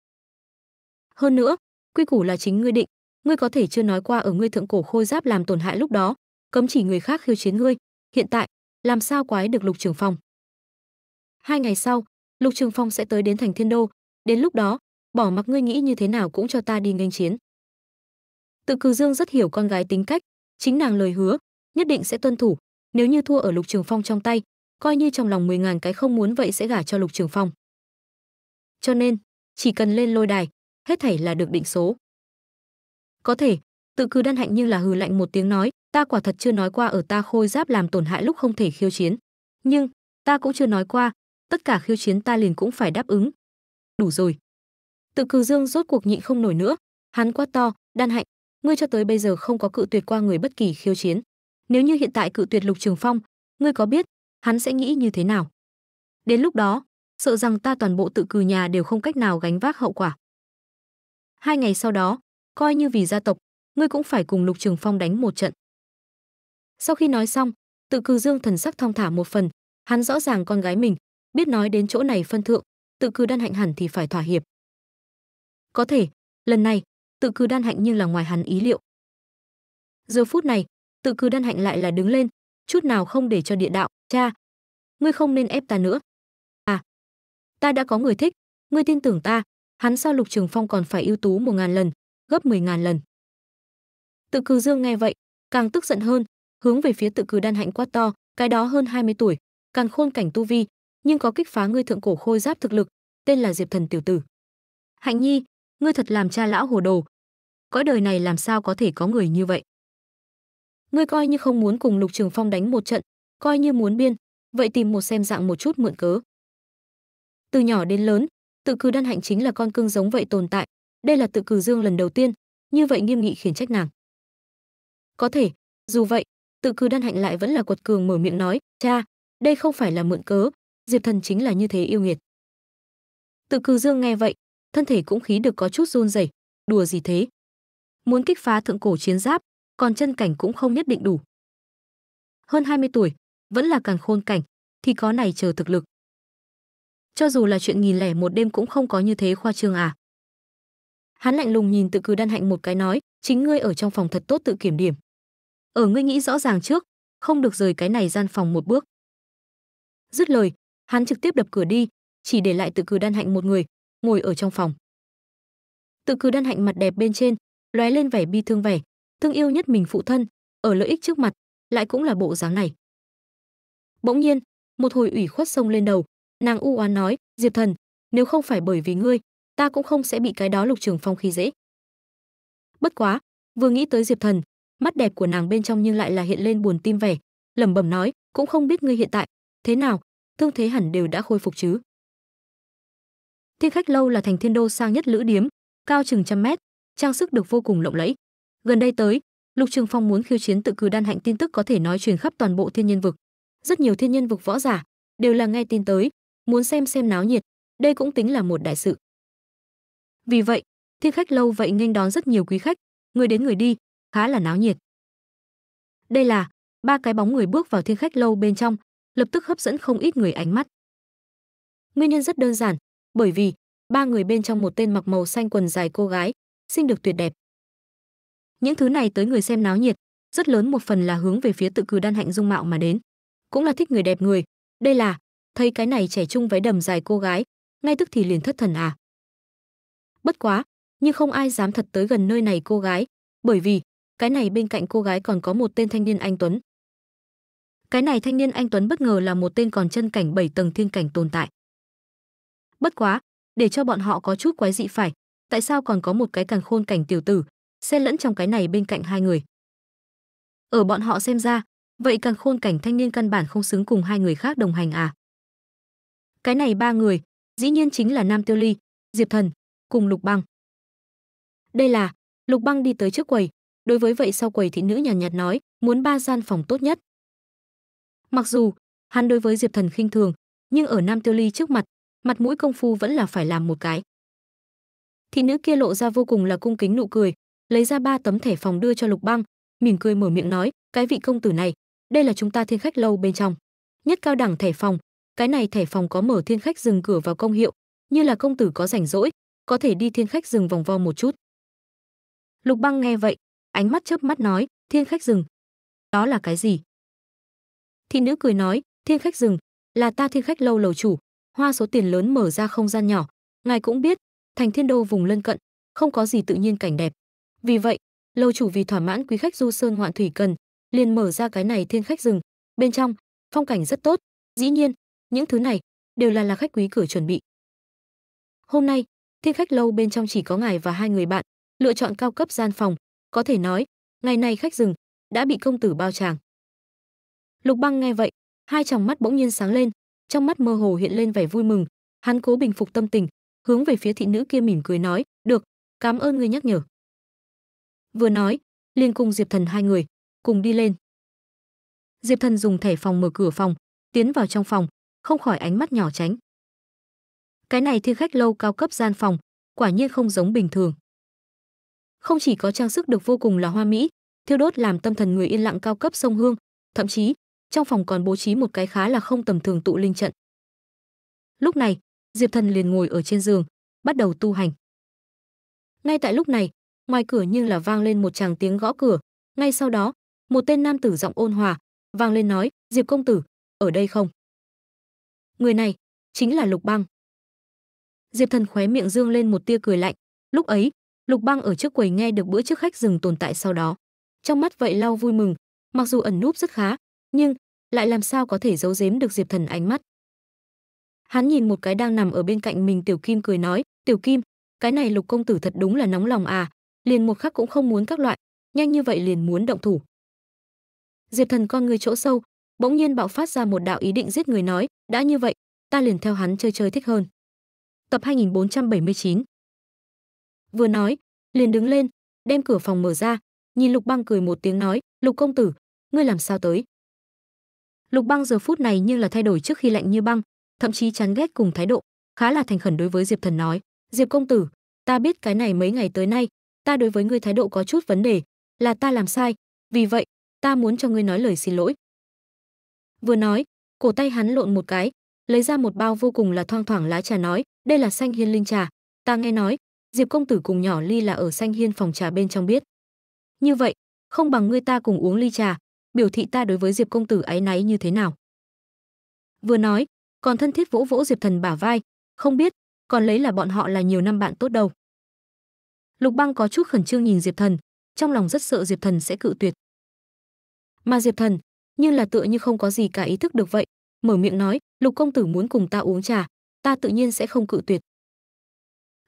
Hơn nữa, quy củ là chính ngươi định, ngươi có thể chưa nói qua ở ngươi thượng cổ khôi giáp làm tổn hại lúc đó, cấm chỉ người khác khiêu chiến ngươi, hiện tại, làm sao quái được lục trường phong? Hai ngày sau, lục trường phong sẽ tới đến thành thiên đô, đến lúc đó, bỏ mặc ngươi nghĩ như thế nào cũng cho ta đi nghênh chiến. Tự Cư dương rất hiểu con gái tính cách, chính nàng lời hứa, nhất định sẽ tuân thủ, nếu như thua ở lục trường phong trong tay coi như trong lòng mười ngàn cái không muốn vậy sẽ gả cho lục trường phong. Cho nên, chỉ cần lên lôi đài, hết thảy là được định số. Có thể, tự cứ đan hạnh như là hừ lạnh một tiếng nói, ta quả thật chưa nói qua ở ta khôi giáp làm tổn hại lúc không thể khiêu chiến. Nhưng, ta cũng chưa nói qua, tất cả khiêu chiến ta liền cũng phải đáp ứng. Đủ rồi. Tự cử dương rốt cuộc nhịn không nổi nữa, hắn quá to, đan hạnh, ngươi cho tới bây giờ không có cự tuyệt qua người bất kỳ khiêu chiến. Nếu như hiện tại cự tuyệt lục trường phong, ngươi có biết hắn sẽ nghĩ như thế nào? Đến lúc đó, sợ rằng ta toàn bộ tự cử nhà đều không cách nào gánh vác hậu quả. Hai ngày sau đó, coi như vì gia tộc, ngươi cũng phải cùng lục trường phong đánh một trận. Sau khi nói xong, tự cử dương thần sắc thong thả một phần, hắn rõ ràng con gái mình, biết nói đến chỗ này phân thượng, tự cử đan hạnh hẳn thì phải thỏa hiệp. Có thể, lần này, tự cử đan hạnh nhưng là ngoài hắn ý liệu. Giờ phút này, tự cử đan hạnh lại là đứng lên, chút nào không để cho địa đạo cha ngươi không nên ép ta nữa. À ta đã có người thích. Ngươi tin tưởng ta. Hắn sao lục trường phong còn phải ưu tú một ngàn lần gấp mười ngàn lần. Tự cử dương nghe vậy càng tức giận hơn hướng về phía tự cử đan hạnh quát to cái đó hơn 20 tuổi càng khôn cảnh tu vi nhưng có kích phá ngươi thượng cổ khôi giáp thực lực tên là diệp thần tiểu tử. Hạnh nhi ngươi thật làm cha lão hồ đồ. Cõi đời này làm sao có thể có người như vậy. Ngươi coi như không muốn cùng Lục Trường Phong đánh một trận, coi như muốn biên, vậy tìm một xem dạng một chút mượn cớ. Từ nhỏ đến lớn, tự cử đan hạnh chính là con cưng giống vậy tồn tại, đây là tự cử dương lần đầu tiên, như vậy nghiêm nghị khiển trách nàng. Có thể, dù vậy, tự cử đan hạnh lại vẫn là quật cường mở miệng nói, cha, đây không phải là mượn cớ, Diệp Thần chính là như thế yêu nghiệt. Tự cử dương nghe vậy, thân thể cũng khí được có chút run rẩy, đùa gì thế? Muốn kích phá thượng cổ chiến giáp, còn chân cảnh cũng không nhất định đủ. Hơn 20 tuổi, vẫn là càng khôn cảnh, thì có này chờ thực lực. Cho dù là chuyện nghìn lẻ một đêm cũng không có như thế khoa trương à. Hắn lạnh lùng nhìn tự cứ đan hạnh một cái nói, chính ngươi ở trong phòng thật tốt tự kiểm điểm. Ở ngươi nghĩ rõ ràng trước, không được rời cái này gian phòng một bước. Dứt lời, hắn trực tiếp đập cửa đi, chỉ để lại tự cứ đan hạnh một người, ngồi ở trong phòng. Tự cứ đan hạnh mặt đẹp bên trên, lóe lên vẻ bi thương vẻ, thương yêu nhất mình phụ thân, ở lợi ích trước mặt, lại cũng là bộ dáng này. Bỗng nhiên, một hồi ủy khuất sông lên đầu, nàng u oán nói, "Diệp Thần, nếu không phải bởi vì ngươi, ta cũng không sẽ bị cái đó Lục Trường Phong khi dễ." Bất quá, vừa nghĩ tới Diệp Thần, mắt đẹp của nàng bên trong nhưng lại là hiện lên buồn tim vẻ, lẩm bẩm nói, "Cũng không biết ngươi hiện tại thế nào, thương thế hẳn đều đã khôi phục chứ?" Thiên khách lâu là thành thiên đô sang nhất lữ điếm, cao chừng trăm mét, trang sức được vô cùng lộng lẫy. Gần đây tới, Lục Trường Phong muốn khiêu chiến tự cử đan hạnh tin tức có thể nói truyền khắp toàn bộ thiên nhân vực. Rất nhiều thiên nhân vực võ giả đều là nghe tin tới, muốn xem xem náo nhiệt, đây cũng tính là một đại sự. Vì vậy, thiên khách lâu vậy nghênh đón rất nhiều quý khách, người đến người đi, khá là náo nhiệt. Đây là ba cái bóng người bước vào thiên khách lâu bên trong, lập tức hấp dẫn không ít người ánh mắt. Nguyên nhân rất đơn giản, bởi vì ba người bên trong một tên mặc màu xanh quần dài cô gái, xinh được tuyệt đẹp. Những thứ này tới người xem náo nhiệt, rất lớn một phần là hướng về phía tự cử đan hạnh dung mạo mà đến, cũng là thích người đẹp người. Đây là thấy cái này trẻ trung váy đầm dài cô gái, ngay tức thì liền thất thần à. Bất quá, nhưng không ai dám thật tới gần nơi này cô gái, bởi vì cái này bên cạnh cô gái còn có một tên thanh niên anh tuấn. Cái này thanh niên anh tuấn bất ngờ là một tên còn chân cảnh 7 tầng thiên cảnh tồn tại. Bất quá, để cho bọn họ có chút quái dị phải, tại sao còn có một cái càng khôn cảnh tiểu tử xen lẫn trong cái này bên cạnh hai người. Ở bọn họ xem ra, vậy càng khôn cảnh thanh niên căn bản không xứng cùng hai người khác đồng hành à. Cái này ba người, dĩ nhiên chính là Nam Tiêu Ly, Diệp Thần, cùng Lục Băng. Đây là, Lục Băng đi tới trước quầy, đối với vậy sau quầy thị nữ nhàn nhạt, nhạt nói, muốn ba gian phòng tốt nhất. Mặc dù, hắn đối với Diệp Thần khinh thường, nhưng ở Nam Tiêu Ly trước mặt, mặt mũi công phu vẫn là phải làm một cái. Thị nữ kia lộ ra vô cùng là cung kính nụ cười, lấy ra ba tấm thẻ phòng đưa cho Lục Băng, mỉm cười mở miệng nói, cái vị công tử này, đây là chúng ta thiên khách lâu bên trong, nhất cao đẳng thẻ phòng, cái này thẻ phòng có mở thiên khách dừng cửa vào công hiệu, như là công tử có rảnh rỗi, có thể đi thiên khách dừng vòng vo một chút. Lục Băng nghe vậy, ánh mắt chớp mắt nói, thiên khách dừng, đó là cái gì? Thị nữ cười nói, thiên khách dừng, là ta thiên khách lâu lầu chủ, hoa số tiền lớn mở ra không gian nhỏ, ngài cũng biết, thành thiên đô vùng lân cận, không có gì tự nhiên cảnh đẹp, vì vậy, lâu chủ vì thỏa mãn quý khách du sơn hoạn thủy cần, liền mở ra cái này thiên khách rừng. Bên trong, phong cảnh rất tốt. Dĩ nhiên, những thứ này đều là là khách quý cửa chuẩn bị. Hôm nay, thiên khách lâu bên trong chỉ có ngài và hai người bạn, lựa chọn cao cấp gian phòng, có thể nói, ngày này khách rừng đã bị công tử bao tràng. Lục Băng nghe vậy, hai tròng mắt bỗng nhiên sáng lên, trong mắt mơ hồ hiện lên vẻ vui mừng, hắn cố bình phục tâm tình, hướng về phía thị nữ kia mỉm cười nói, "Được, cảm ơn ngươi nhắc nhở." Vừa nói, liền cùng Diệp Thần hai người cùng đi lên. Diệp Thần dùng thẻ phòng mở cửa phòng, tiến vào trong phòng, không khỏi ánh mắt nhỏ tránh. Cái này thiên khách lâu cao cấp gian phòng, quả nhiên không giống bình thường. Không chỉ có trang sức được vô cùng là hoa mỹ, thiêu đốt làm tâm thần người yên lặng cao cấp sông hương, thậm chí trong phòng còn bố trí một cái khá là không tầm thường tụ linh trận. Lúc này, Diệp Thần liền ngồi ở trên giường, bắt đầu tu hành. Ngay tại lúc này, ngoài cửa nhưng là vang lên một tràng tiếng gõ cửa ngay sau đó một tên nam tử giọng ôn hòa vang lên nói diệp công tử ở đây không? Người này chính là lục băng. Diệp thần khóe miệng dương lên một tia cười lạnh. Lúc ấy lục băng ở trước quầy nghe được bữa trước khách dừng tồn tại sau đó. Trong mắt vậy lau vui mừng mặc dù ẩn núp rất khá nhưng lại làm sao có thể giấu giếm được diệp thần ánh mắt. Hắn nhìn một cái đang nằm ở bên cạnh mình tiểu kim cười nói tiểu kim cái này lục công tử thật đúng là nóng lòng à liền một khắc cũng không muốn các loại, nhanh như vậy liền muốn động thủ. Diệp Thần con người chỗ sâu, bỗng nhiên bạo phát ra một đạo ý định giết người nói, đã như vậy, ta liền theo hắn chơi chơi thích hơn. Tập 2479 Vừa nói, liền đứng lên, đem cửa phòng mở ra, nhìn Lục Băng cười một tiếng nói, "Lục công tử, ngươi làm sao tới?" Lục Băng giờ phút này như là thay đổi trước khi lạnh như băng, thậm chí chán ghét cùng thái độ, khá là thành khẩn đối với Diệp Thần nói, "Diệp công tử, ta biết cái này mấy ngày tới nay, ta đối với ngươi thái độ có chút vấn đề, là ta làm sai, vì vậy, ta muốn cho ngươi nói lời xin lỗi." Vừa nói, cổ tay hắn lộn một cái, lấy ra một bao vô cùng là thoang thoảng lá trà nói, "Đây là xanh hiên linh trà, ta nghe nói, Diệp công tử cùng nhỏ Ly là ở xanh hiên phòng trà bên trong biết. Như vậy, không bằng ngươi ta cùng uống ly trà, biểu thị ta đối với Diệp công tử ái náy như thế nào." Vừa nói, còn thân thiết vỗ vỗ Diệp Thần bả vai, không biết, còn lấy là bọn họ là nhiều năm bạn tốt đâu. Lục Băng có chút khẩn trương nhìn Diệp Thần, trong lòng rất sợ Diệp Thần sẽ cự tuyệt. Mà Diệp Thần, nhưng là tựa như không có gì cả ý thức được vậy, mở miệng nói, "Lục công tử muốn cùng ta uống trà, ta tự nhiên sẽ không cự tuyệt."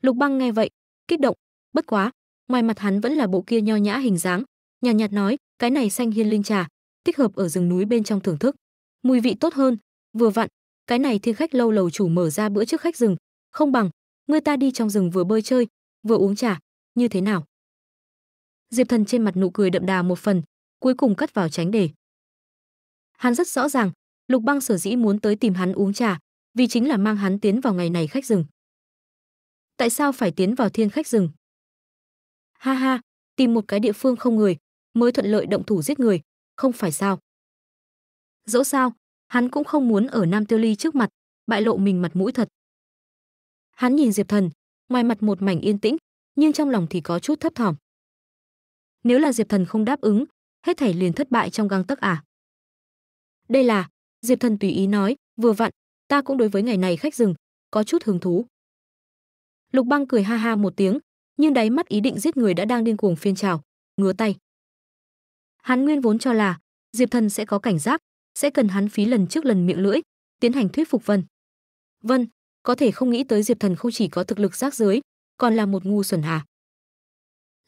Lục Băng nghe vậy, kích động, bất quá, ngoài mặt hắn vẫn là bộ kia nho nhã hình dáng, nhàn nhạt, nhạt nói, "Cái này xanh hiên linh trà, thích hợp ở rừng núi bên trong thưởng thức, mùi vị tốt hơn, vừa vặn, cái này thiên khách lâu lầu chủ mở ra bữa trước khách rừng, không bằng người ta đi trong rừng vừa bơi chơi, vừa uống trà, như thế nào?" Diệp Thần trên mặt nụ cười đậm đà một phần, cuối cùng cắt vào tránh đề. Hắn rất rõ ràng, Lục Băng sở dĩ muốn tới tìm hắn uống trà, vì chính là mang hắn tiến vào ngày này khách rừng. Tại sao phải tiến vào thiên khách rừng? Ha ha, tìm một cái địa phương không người, mới thuận lợi động thủ giết người, không phải sao? Dẫu sao, hắn cũng không muốn ở Nam Tiêu Ly trước mặt bại lộ mình mặt mũi thật. Hắn nhìn Diệp Thần, ngoài mặt một mảnh yên tĩnh, nhưng trong lòng thì có chút thấp thỏm. Nếu là Diệp Thần không đáp ứng, hết thảy liền thất bại trong gang tấc à? Đây là, Diệp Thần tùy ý nói, vừa vặn, ta cũng đối với ngày này khách rừng có chút hứng thú. Lục Băng cười ha ha một tiếng, nhưng đáy mắt ý định giết người đã đang điên cuồng phiên trào, ngứa tay. Hắn nguyên vốn cho là Diệp Thần sẽ có cảnh giác, sẽ cần hắn phí lần trước lần miệng lưỡi, tiến hành thuyết phục Vân. Vân, có thể không nghĩ tới Diệp Thần không chỉ có thực lực rác dưới, còn là một ngu xuẩn hà.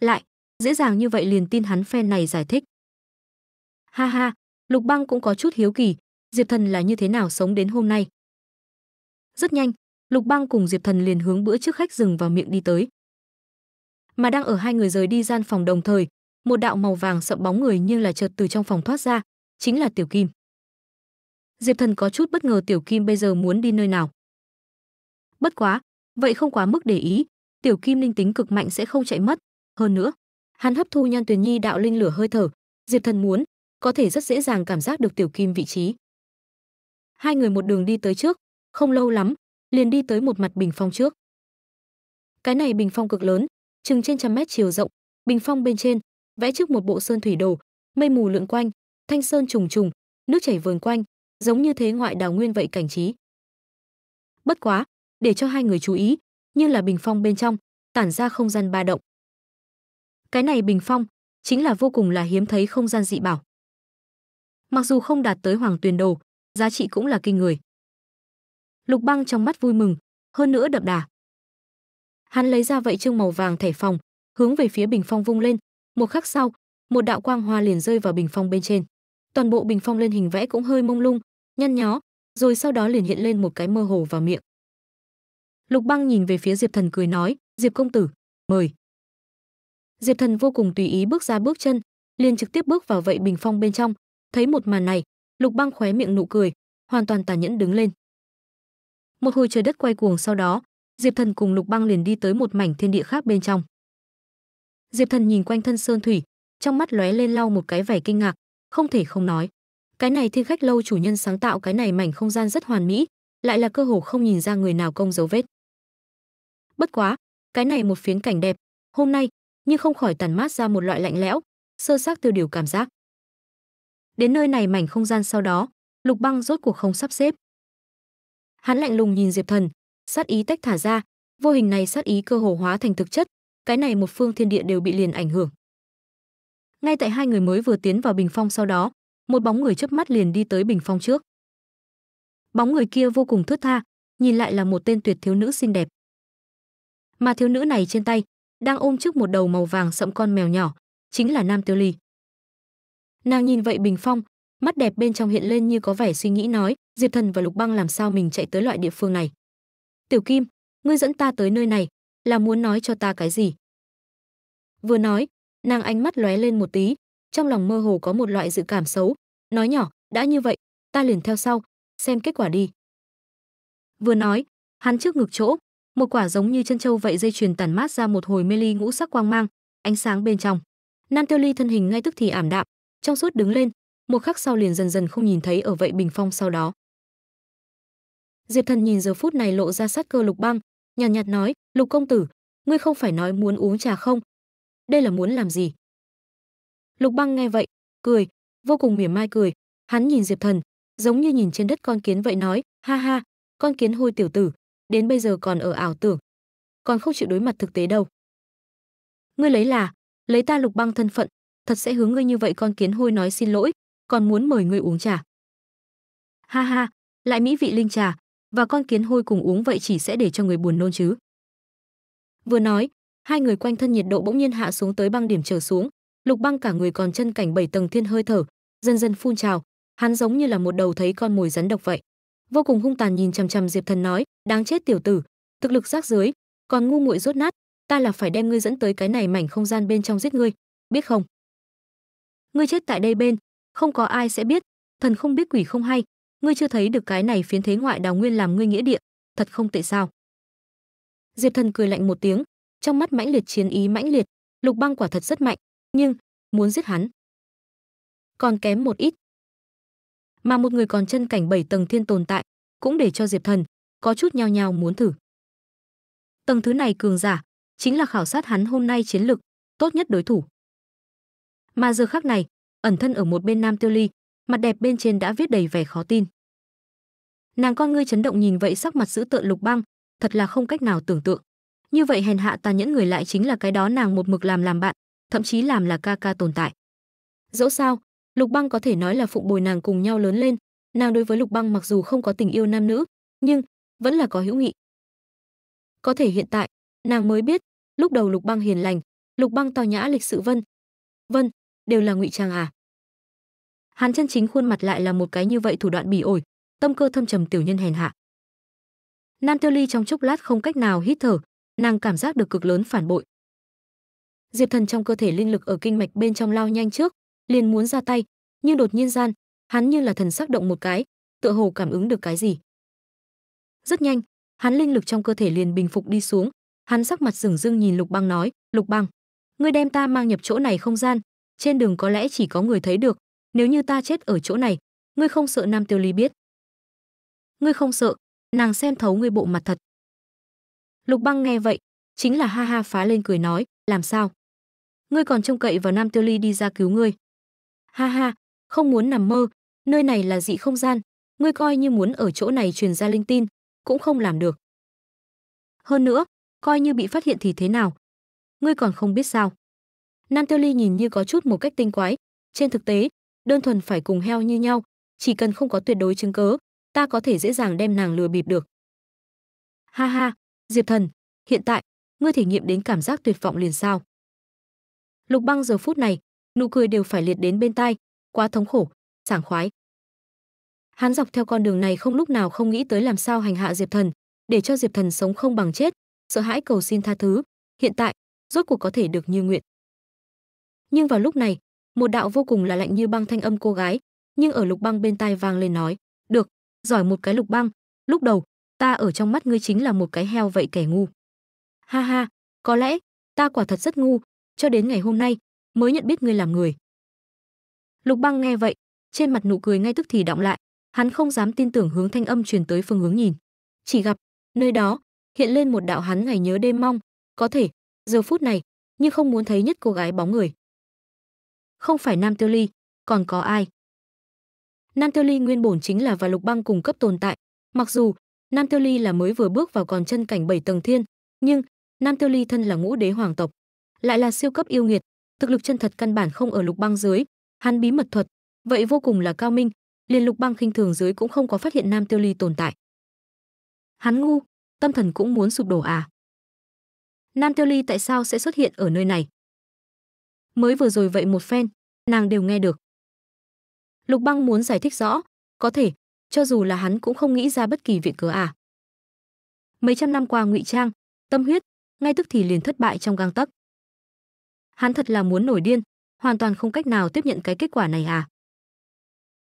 Lại, dễ dàng như vậy liền tin hắn phen này giải thích. Ha ha, Lục Băng cũng có chút hiếu kỳ, Diệp Thần là như thế nào sống đến hôm nay. Rất nhanh, Lục Băng cùng Diệp Thần liền hướng bữa trước khách dừng vào miệng đi tới. Mà đang ở hai người rời đi gian phòng đồng thời, một đạo màu vàng sậm bóng người nhưng là chợt từ trong phòng thoát ra, chính là Tiểu Kim. Diệp Thần có chút bất ngờ Tiểu Kim bây giờ muốn đi nơi nào. Bất quá, vậy không quá mức để ý, Tiểu Kim linh tính cực mạnh sẽ không chạy mất, hơn nữa, hắn hấp thu nhan tuyền nhi đạo linh lửa hơi thở, Diệp Thần muốn có thể rất dễ dàng cảm giác được Tiểu Kim vị trí. Hai người một đường đi tới trước, không lâu lắm, liền đi tới một mặt bình phong trước. Cái này bình phong cực lớn, chừng trên trăm mét chiều rộng, bình phong bên trên vẽ trước một bộ sơn thủy đồ, mây mù lượn quanh, thanh sơn trùng trùng, nước chảy vườn quanh, giống như thế ngoại đào nguyên vậy cảnh trí. Bất quá, để cho hai người chú ý, như là bình phong bên trong tản ra không gian ba động. Cái này bình phong chính là vô cùng là hiếm thấy không gian dị bảo. Mặc dù không đạt tới hoàng tuyền đồ, giá trị cũng là kinh người. Lục Băng trong mắt vui mừng, hơn nữa đậm đà. Hắn lấy ra vậy trương màu vàng thẻ phòng, hướng về phía bình phong vung lên, một khắc sau, một đạo quang hoa liền rơi vào bình phong bên trên. Toàn bộ bình phong lên hình vẽ cũng hơi mông lung, nhăn nhó, rồi sau đó liền hiện lên một cái mơ hồ vào miệng. Lục Băng nhìn về phía Diệp Thần cười nói, "Diệp công tử, mời." Diệp Thần vô cùng tùy ý bước ra bước chân, liền trực tiếp bước vào vậy bình phong bên trong, thấy một màn này, Lục Băng khóe miệng nụ cười, hoàn toàn tàn nhẫn đứng lên. Một hồi trời đất quay cuồng sau đó, Diệp Thần cùng Lục Băng liền đi tới một mảnh thiên địa khác bên trong. Diệp Thần nhìn quanh thân sơn thủy, trong mắt lóe lên lau một cái vẻ kinh ngạc, không thể không nói. Cái này thiên khách lâu chủ nhân sáng tạo cái này mảnh không gian rất hoàn mỹ, lại là cơ hồ không nhìn ra người nào công dấu vết. Bất quá, cái này một phiến cảnh đẹp, hôm nay, nhưng không khỏi tàn mát ra một loại lạnh lẽo, sơ xác tiêu điều cảm giác. Đến nơi này mảnh không gian sau đó, Lục Băng rốt cuộc không sắp xếp. Hắn lạnh lùng nhìn Diệp Thần, sát ý tách thả ra, vô hình này sát ý cơ hồ hóa thành thực chất, cái này một phương thiên địa đều bị liền ảnh hưởng. Ngay tại hai người mới vừa tiến vào bình phong sau đó, một bóng người chớp mắt liền đi tới bình phong trước. Bóng người kia vô cùng thướt tha, nhìn lại là một tên tuyệt thiếu nữ xinh đẹp. Mà thiếu nữ này trên tay đang ôm trước một đầu màu vàng sậm con mèo nhỏ, chính là Nam Tiêu Ly. Nàng nhìn vậy Bình Phong, mắt đẹp bên trong hiện lên như có vẻ suy nghĩ nói, Diệp Thần và Lục Băng làm sao mình chạy tới loại địa phương này? Tiểu Kim, ngươi dẫn ta tới nơi này, là muốn nói cho ta cái gì? Vừa nói, nàng ánh mắt lóe lên một tí, trong lòng mơ hồ có một loại dự cảm xấu, nói nhỏ, đã như vậy, ta liền theo sau, xem kết quả đi. Vừa nói, hắn trước ngực chỗ, một quả giống như chân châu vậy dây chuyền tản mát ra một hồi mê ly ngũ sắc quang mang, ánh sáng bên trong. Nam Tiêu Ly thân hình ngay tức thì ảm đạm, trong suốt đứng lên, một khắc sau liền dần dần không nhìn thấy ở vậy bình phong sau đó. Diệp Thần nhìn giờ phút này lộ ra sát cơ Lục Băng, nhàn nhạt, nhạt nói, "Lục công tử, ngươi không phải nói muốn uống trà không? Đây là muốn làm gì?" Lục Băng nghe vậy, cười, vô cùng mỉa mai cười, hắn nhìn Diệp Thần, giống như nhìn trên đất con kiến vậy nói, "Ha ha, con kiến hôi tiểu tử, đến bây giờ còn ở ảo tưởng, còn không chịu đối mặt thực tế đâu. Ngươi lấy là, lấy ta Lục Băng thân phận, thật sẽ hướng ngươi như vậy con kiến hôi nói xin lỗi, còn muốn mời ngươi uống trà." Ha ha, lại mỹ vị linh trà, và con kiến hôi cùng uống vậy chỉ sẽ để cho người buồn nôn chứ. Vừa nói, hai người quanh thân nhiệt độ bỗng nhiên hạ xuống tới băng điểm trở xuống, Lục Băng cả người còn chân cảnh bảy tầng thiên hơi thở, dần dần phun trào, hắn giống như là một đầu thấy con mồi rắn độc vậy. Vô cùng hung tàn nhìn chằm chằm Diệp Thần nói, đáng chết tiểu tử, thực lực rác dưới, còn ngu muội rốt nát, ta là phải đem ngươi dẫn tới cái này mảnh không gian bên trong giết ngươi, biết không? Ngươi chết tại đây bên, không có ai sẽ biết, thần không biết quỷ không hay, ngươi chưa thấy được cái này phiến thế ngoại đào nguyên làm ngươi nghĩa địa, thật không tệ sao? Diệp Thần cười lạnh một tiếng, trong mắt mãnh liệt chiến ý mãnh liệt, Lục Băng quả thật rất mạnh, nhưng muốn giết hắn còn kém một ít. Mà một người còn chân cảnh bảy tầng thiên tồn tại, cũng để cho Diệp Thần có chút nhao nhao muốn thử. Tầng thứ này cường giả, chính là khảo sát hắn hôm nay chiến lực tốt nhất đối thủ. Mà giờ khắc này, ẩn thân ở một bên Nam Tiêu Ly, mặt đẹp bên trên đã viết đầy vẻ khó tin. Nàng con ngươi chấn động nhìn vậy sắc mặt giữ tợn Lục Băng, thật là không cách nào tưởng tượng. Như vậy hèn hạ tàn nhẫn người lại chính là cái đó nàng một mực làm làm bạn, thậm chí làm là ca ca tồn tại. Dẫu sao, Lục Băng có thể nói là phụng bồi nàng cùng nhau lớn lên, nàng đối với Lục Băng mặc dù không có tình yêu nam nữ, nhưng vẫn là có hữu nghị. Có thể hiện tại, nàng mới biết, lúc đầu Lục Băng hiền lành, Lục Băng tao nhã lịch sự vân, vân, đều là ngụy trang à. Hắn chân chính khuôn mặt lại là một cái như vậy thủ đoạn bỉ ổi, tâm cơ thâm trầm tiểu nhân hèn hạ. Nam Tiêu Ly trong chốc lát không cách nào hít thở, nàng cảm giác được cực lớn phản bội. Diệp Thần trong cơ thể linh lực ở kinh mạch bên trong lao nhanh trước, liền muốn ra tay, nhưng đột nhiên gian, hắn như là thần sắc động một cái, tựa hồ cảm ứng được cái gì. Rất nhanh, hắn linh lực trong cơ thể liền bình phục đi xuống, hắn sắc mặt rừng rưng nhìn Lục Băng nói, "Lục Băng, ngươi đem ta mang nhập chỗ này không gian, trên đường có lẽ chỉ có người thấy được, nếu như ta chết ở chỗ này, ngươi không sợ Nam Tiêu Ly biết?" "Ngươi không sợ?" Nàng xem thấu ngươi bộ mặt thật. Lục Băng nghe vậy, chính là ha ha phá lên cười nói, "Làm sao? Ngươi còn trông cậy vào Nam Tiêu Ly đi ra cứu ngươi?" Ha ha, không muốn nằm mơ, nơi này là dị không gian, ngươi coi như muốn ở chỗ này truyền ra linh tin, cũng không làm được. Hơn nữa, coi như bị phát hiện thì thế nào? Ngươi còn không biết sao? Nam Tiêu Ly nhìn như có chút một cách tinh quái, trên thực tế, đơn thuần phải cùng heo như nhau, chỉ cần không có tuyệt đối chứng cớ, ta có thể dễ dàng đem nàng lừa bịp được. Ha ha, Diệp Thần, hiện tại, ngươi thể nghiệm đến cảm giác tuyệt vọng liền sao? Lục Băng giờ phút này, nụ cười đều phải liệt đến bên tai, quá thống khổ, sảng khoái. Hắn dọc theo con đường này không lúc nào không nghĩ tới làm sao hành hạ Diệp Thần, để cho Diệp Thần sống không bằng chết, sợ hãi cầu xin tha thứ, hiện tại, rốt cuộc có thể được như nguyện. Nhưng vào lúc này, một đạo vô cùng là lạnh như băng thanh âm cô gái, nhưng ở Lục Băng bên tai vang lên nói, "Được, giỏi một cái Lục Băng, lúc đầu, ta ở trong mắt ngươi chính là một cái heo vậy kẻ ngu." Ha ha, có lẽ ta quả thật rất ngu, cho đến ngày hôm nay, mới nhận biết ngươi làm người. Lục Băng nghe vậy, trên mặt nụ cười ngay tức thì đọng lại, hắn không dám tin tưởng hướng thanh âm truyền tới phương hướng nhìn. Chỉ gặp, nơi đó hiện lên một đạo hắn ngày nhớ đêm mong, có thể, giờ phút này, nhưng không muốn thấy nhất cô gái bóng người. Không phải Nam Tiêu Ly, còn có ai? Nam Tiêu Ly nguyên bổn chính là và Lục Băng cùng cấp tồn tại, mặc dù Nam Tiêu Ly là mới vừa bước vào còn chân cảnh bảy tầng thiên, nhưng Nam Tiêu Ly thân là ngũ đế hoàng tộc, lại là siêu cấp yêu nghiệt, thực lực chân thật căn bản không ở lục băng dưới hắn bí mật thuật vậy vô cùng là cao minh liền lục băng khinh thường dưới cũng không có phát hiện nam tiêu ly tồn tại hắn ngu tâm thần cũng muốn sụp đổ à Nam Tiêu Ly tại sao sẽ xuất hiện ở nơi này? Mới vừa rồi vậy một phen, nàng đều nghe được. Lục Băng muốn giải thích rõ, có thể, cho dù là hắn cũng không nghĩ ra bất kỳ viện cớ à. Mấy trăm năm qua ngụy trang, tâm huyết, ngay tức thì liền thất bại trong gang tấc. Hắn thật là muốn nổi điên, hoàn toàn không cách nào tiếp nhận cái kết quả này à.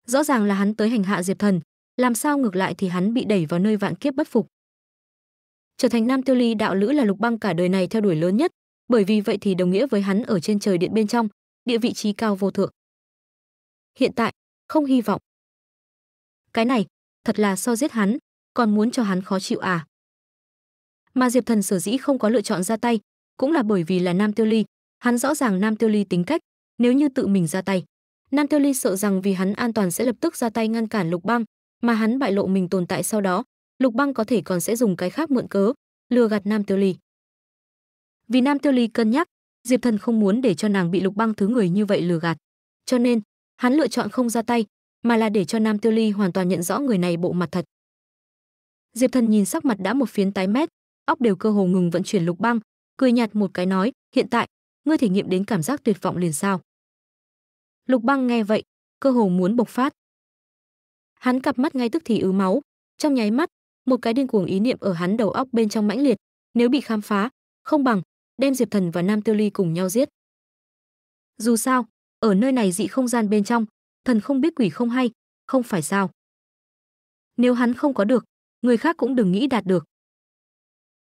Rõ ràng là hắn tới hành hạ Diệp Thần, làm sao ngược lại thì hắn bị đẩy vào nơi vạn kiếp bất phục. Trở thành nam tiêu ly đạo lữ là Lục Băng cả đời này theo đuổi lớn nhất, bởi vì vậy thì đồng nghĩa với hắn ở trên trời điện bên trong, địa vị trí cao vô thượng. Hiện tại, không hy vọng. Cái này, thật là so giết hắn, còn muốn cho hắn khó chịu à. Mà Diệp Thần sở dĩ không có lựa chọn ra tay, cũng là bởi vì là Nam Tiêu Ly, hắn rõ ràng Nam Tiêu Ly tính cách, nếu như tự mình ra tay, Nam Tiêu Ly sợ rằng vì hắn an toàn sẽ lập tức ra tay ngăn cản Lục Băng, mà hắn bại lộ mình tồn tại sau đó, Lục Băng có thể còn sẽ dùng cái khác mượn cớ, lừa gạt Nam Tiêu Ly. Vì Nam Tiêu Ly cân nhắc, Diệp Thần không muốn để cho nàng bị Lục Băng thứ người như vậy lừa gạt. Cho nên, hắn lựa chọn không ra tay, mà là để cho Nam Tiêu Ly hoàn toàn nhận rõ người này bộ mặt thật. Diệp Thần nhìn sắc mặt đã một phiến tái mét, óc đều cơ hồ ngừng vận chuyển Lục Băng, cười nhạt một cái nói, "Hiện tại, ngươi thể nghiệm đến cảm giác tuyệt vọng liền sao?" Lục Băng nghe vậy, cơ hồ muốn bộc phát. Hắn cặp mắt ngay tức thì ứ máu, trong nháy mắt, một cái điên cuồng ý niệm ở hắn đầu óc bên trong mãnh liệt, nếu bị khám phá, không bằng đem Diệp Thần và Nam Tiêu Ly cùng nhau giết. Dù sao, ở nơi này dị không gian bên trong, thần không biết quỷ không hay, không phải sao? Nếu hắn không có được, người khác cũng đừng nghĩ đạt được.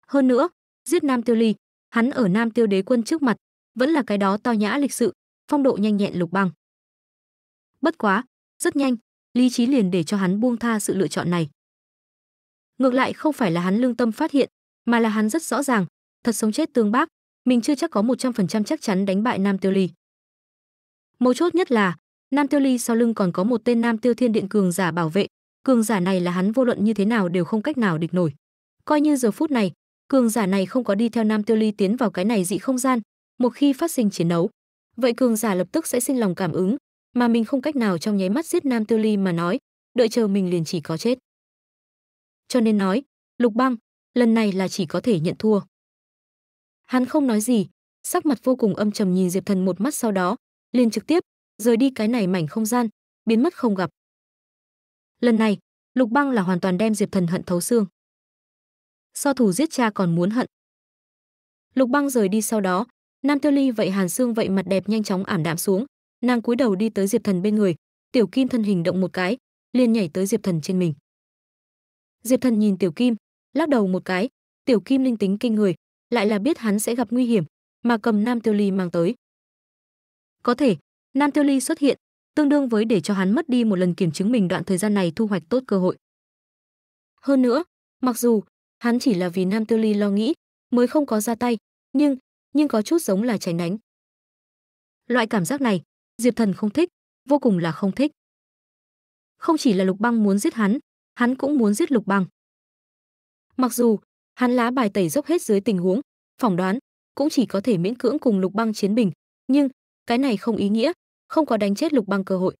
Hơn nữa, giết Nam Tiêu Ly, hắn ở Nam Tiêu Đế quân trước mặt, vẫn là cái đó to nhã lịch sự, phong độ nhanh nhẹn lục băng. Bất quá, rất nhanh, lý trí liền để cho hắn buông tha sự lựa chọn này. Ngược lại không phải là hắn lương tâm phát hiện, mà là hắn rất rõ ràng, thật sống chết tương bác, mình chưa chắc có 100% chắc chắn đánh bại Nam Tiêu Ly. Mấu chốt nhất là, Nam Tiêu Ly sau lưng còn có một tên Nam Tiêu Thiên Điện cường giả bảo vệ, cường giả này là hắn vô luận như thế nào đều không cách nào địch nổi. Coi như giờ phút này, cường giả này không có đi theo Nam Tiêu Ly tiến vào cái này dị không gian, một khi phát sinh chiến đấu, vậy cường giả lập tức sẽ sinh lòng cảm ứng, mà mình không cách nào trong nháy mắt giết Nam Tiêu Ly mà nói, đợi chờ mình liền chỉ có chết. Cho nên nói, Lục Băng, lần này là chỉ có thể nhận thua. Hắn không nói gì, sắc mặt vô cùng âm trầm nhìn Diệp Thần một mắt sau đó, liền trực tiếp rời đi cái này mảnh không gian, biến mất không gặp. Lần này, Lục Băng là hoàn toàn đem Diệp Thần hận thấu xương. So thủ giết cha còn muốn hận. Lục Băng rời đi sau đó, Nam Tiêu Ly vậy Hàn Xương vậy mặt đẹp nhanh chóng ảm đạm xuống, nàng cúi đầu đi tới Diệp Thần bên người, Tiểu Kim thân hình động một cái, liền nhảy tới Diệp Thần trên mình. Diệp Thần nhìn Tiểu Kim, lắc đầu một cái, Tiểu Kim linh tính kinh người, lại là biết hắn sẽ gặp nguy hiểm, mà cầm Nam Tiêu Ly mang tới. Có thể, Nam Tiêu Ly xuất hiện, tương đương với để cho hắn mất đi một lần kiểm chứng mình đoạn thời gian này thu hoạch tốt cơ hội. Hơn nữa, mặc dù hắn chỉ là vì Nam Tiêu Ly lo nghĩ mới không có ra tay, nhưng nhưng có chút giống là tránh đánh. Loại cảm giác này, Diệp Thần không thích, vô cùng là không thích. Không chỉ là Lục Băng muốn giết hắn, hắn cũng muốn giết Lục Băng. Mặc dù hắn lá bài tẩy dốc hết dưới tình huống, phỏng đoán cũng chỉ có thể miễn cưỡng cùng Lục Băng chiến bình, nhưng cái này không ý nghĩa, không có đánh chết Lục Băng cơ hội.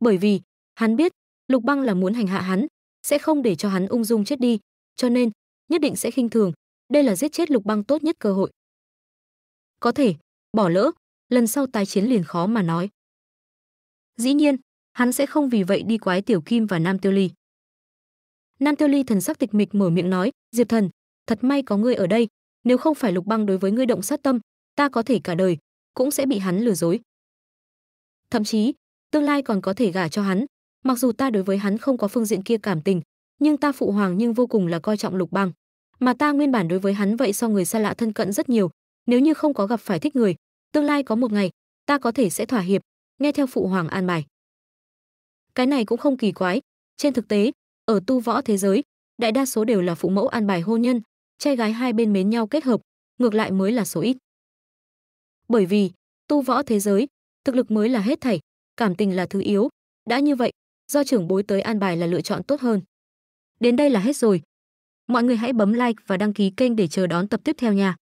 Bởi vì, hắn biết, Lục Băng là muốn hành hạ hắn, sẽ không để cho hắn ung dung chết đi, cho nên nhất định sẽ khinh thường, đây là giết chết Lục Băng tốt nhất cơ hội. Có thể, bỏ lỡ, lần sau tái chiến liền khó mà nói. Dĩ nhiên, hắn sẽ không vì vậy đi quái Tiểu Kim và Nam Tiêu Ly. Nam Tiêu Ly thần sắc tịch mịch mở miệng nói, "Diệp Thần, thật may có ngươi ở đây, nếu không phải Lục Băng đối với ngươi động sát tâm, ta có thể cả đời cũng sẽ bị hắn lừa dối. Thậm chí, tương lai còn có thể gả cho hắn, mặc dù ta đối với hắn không có phương diện kia cảm tình, nhưng ta phụ hoàng nhưng vô cùng là coi trọng Lục Băng, mà ta nguyên bản đối với hắn vậy so người xa lạ thân cận rất nhiều, nếu như không có gặp phải thích người, tương lai có một ngày, ta có thể sẽ thỏa hiệp, nghe theo phụ hoàng an bài. Cái này cũng không kỳ quái, trên thực tế, ở tu võ thế giới, đại đa số đều là phụ mẫu an bài hôn nhân, trai gái hai bên mến nhau kết hợp, ngược lại mới là số ít. Bởi vì, tu võ thế giới, thực lực mới là hết thảy, cảm tình là thứ yếu, đã như vậy, do trưởng bối tới an bài là lựa chọn tốt hơn. Đến đây là hết rồi. Mọi người hãy bấm like và đăng ký kênh để chờ đón tập tiếp theo nha.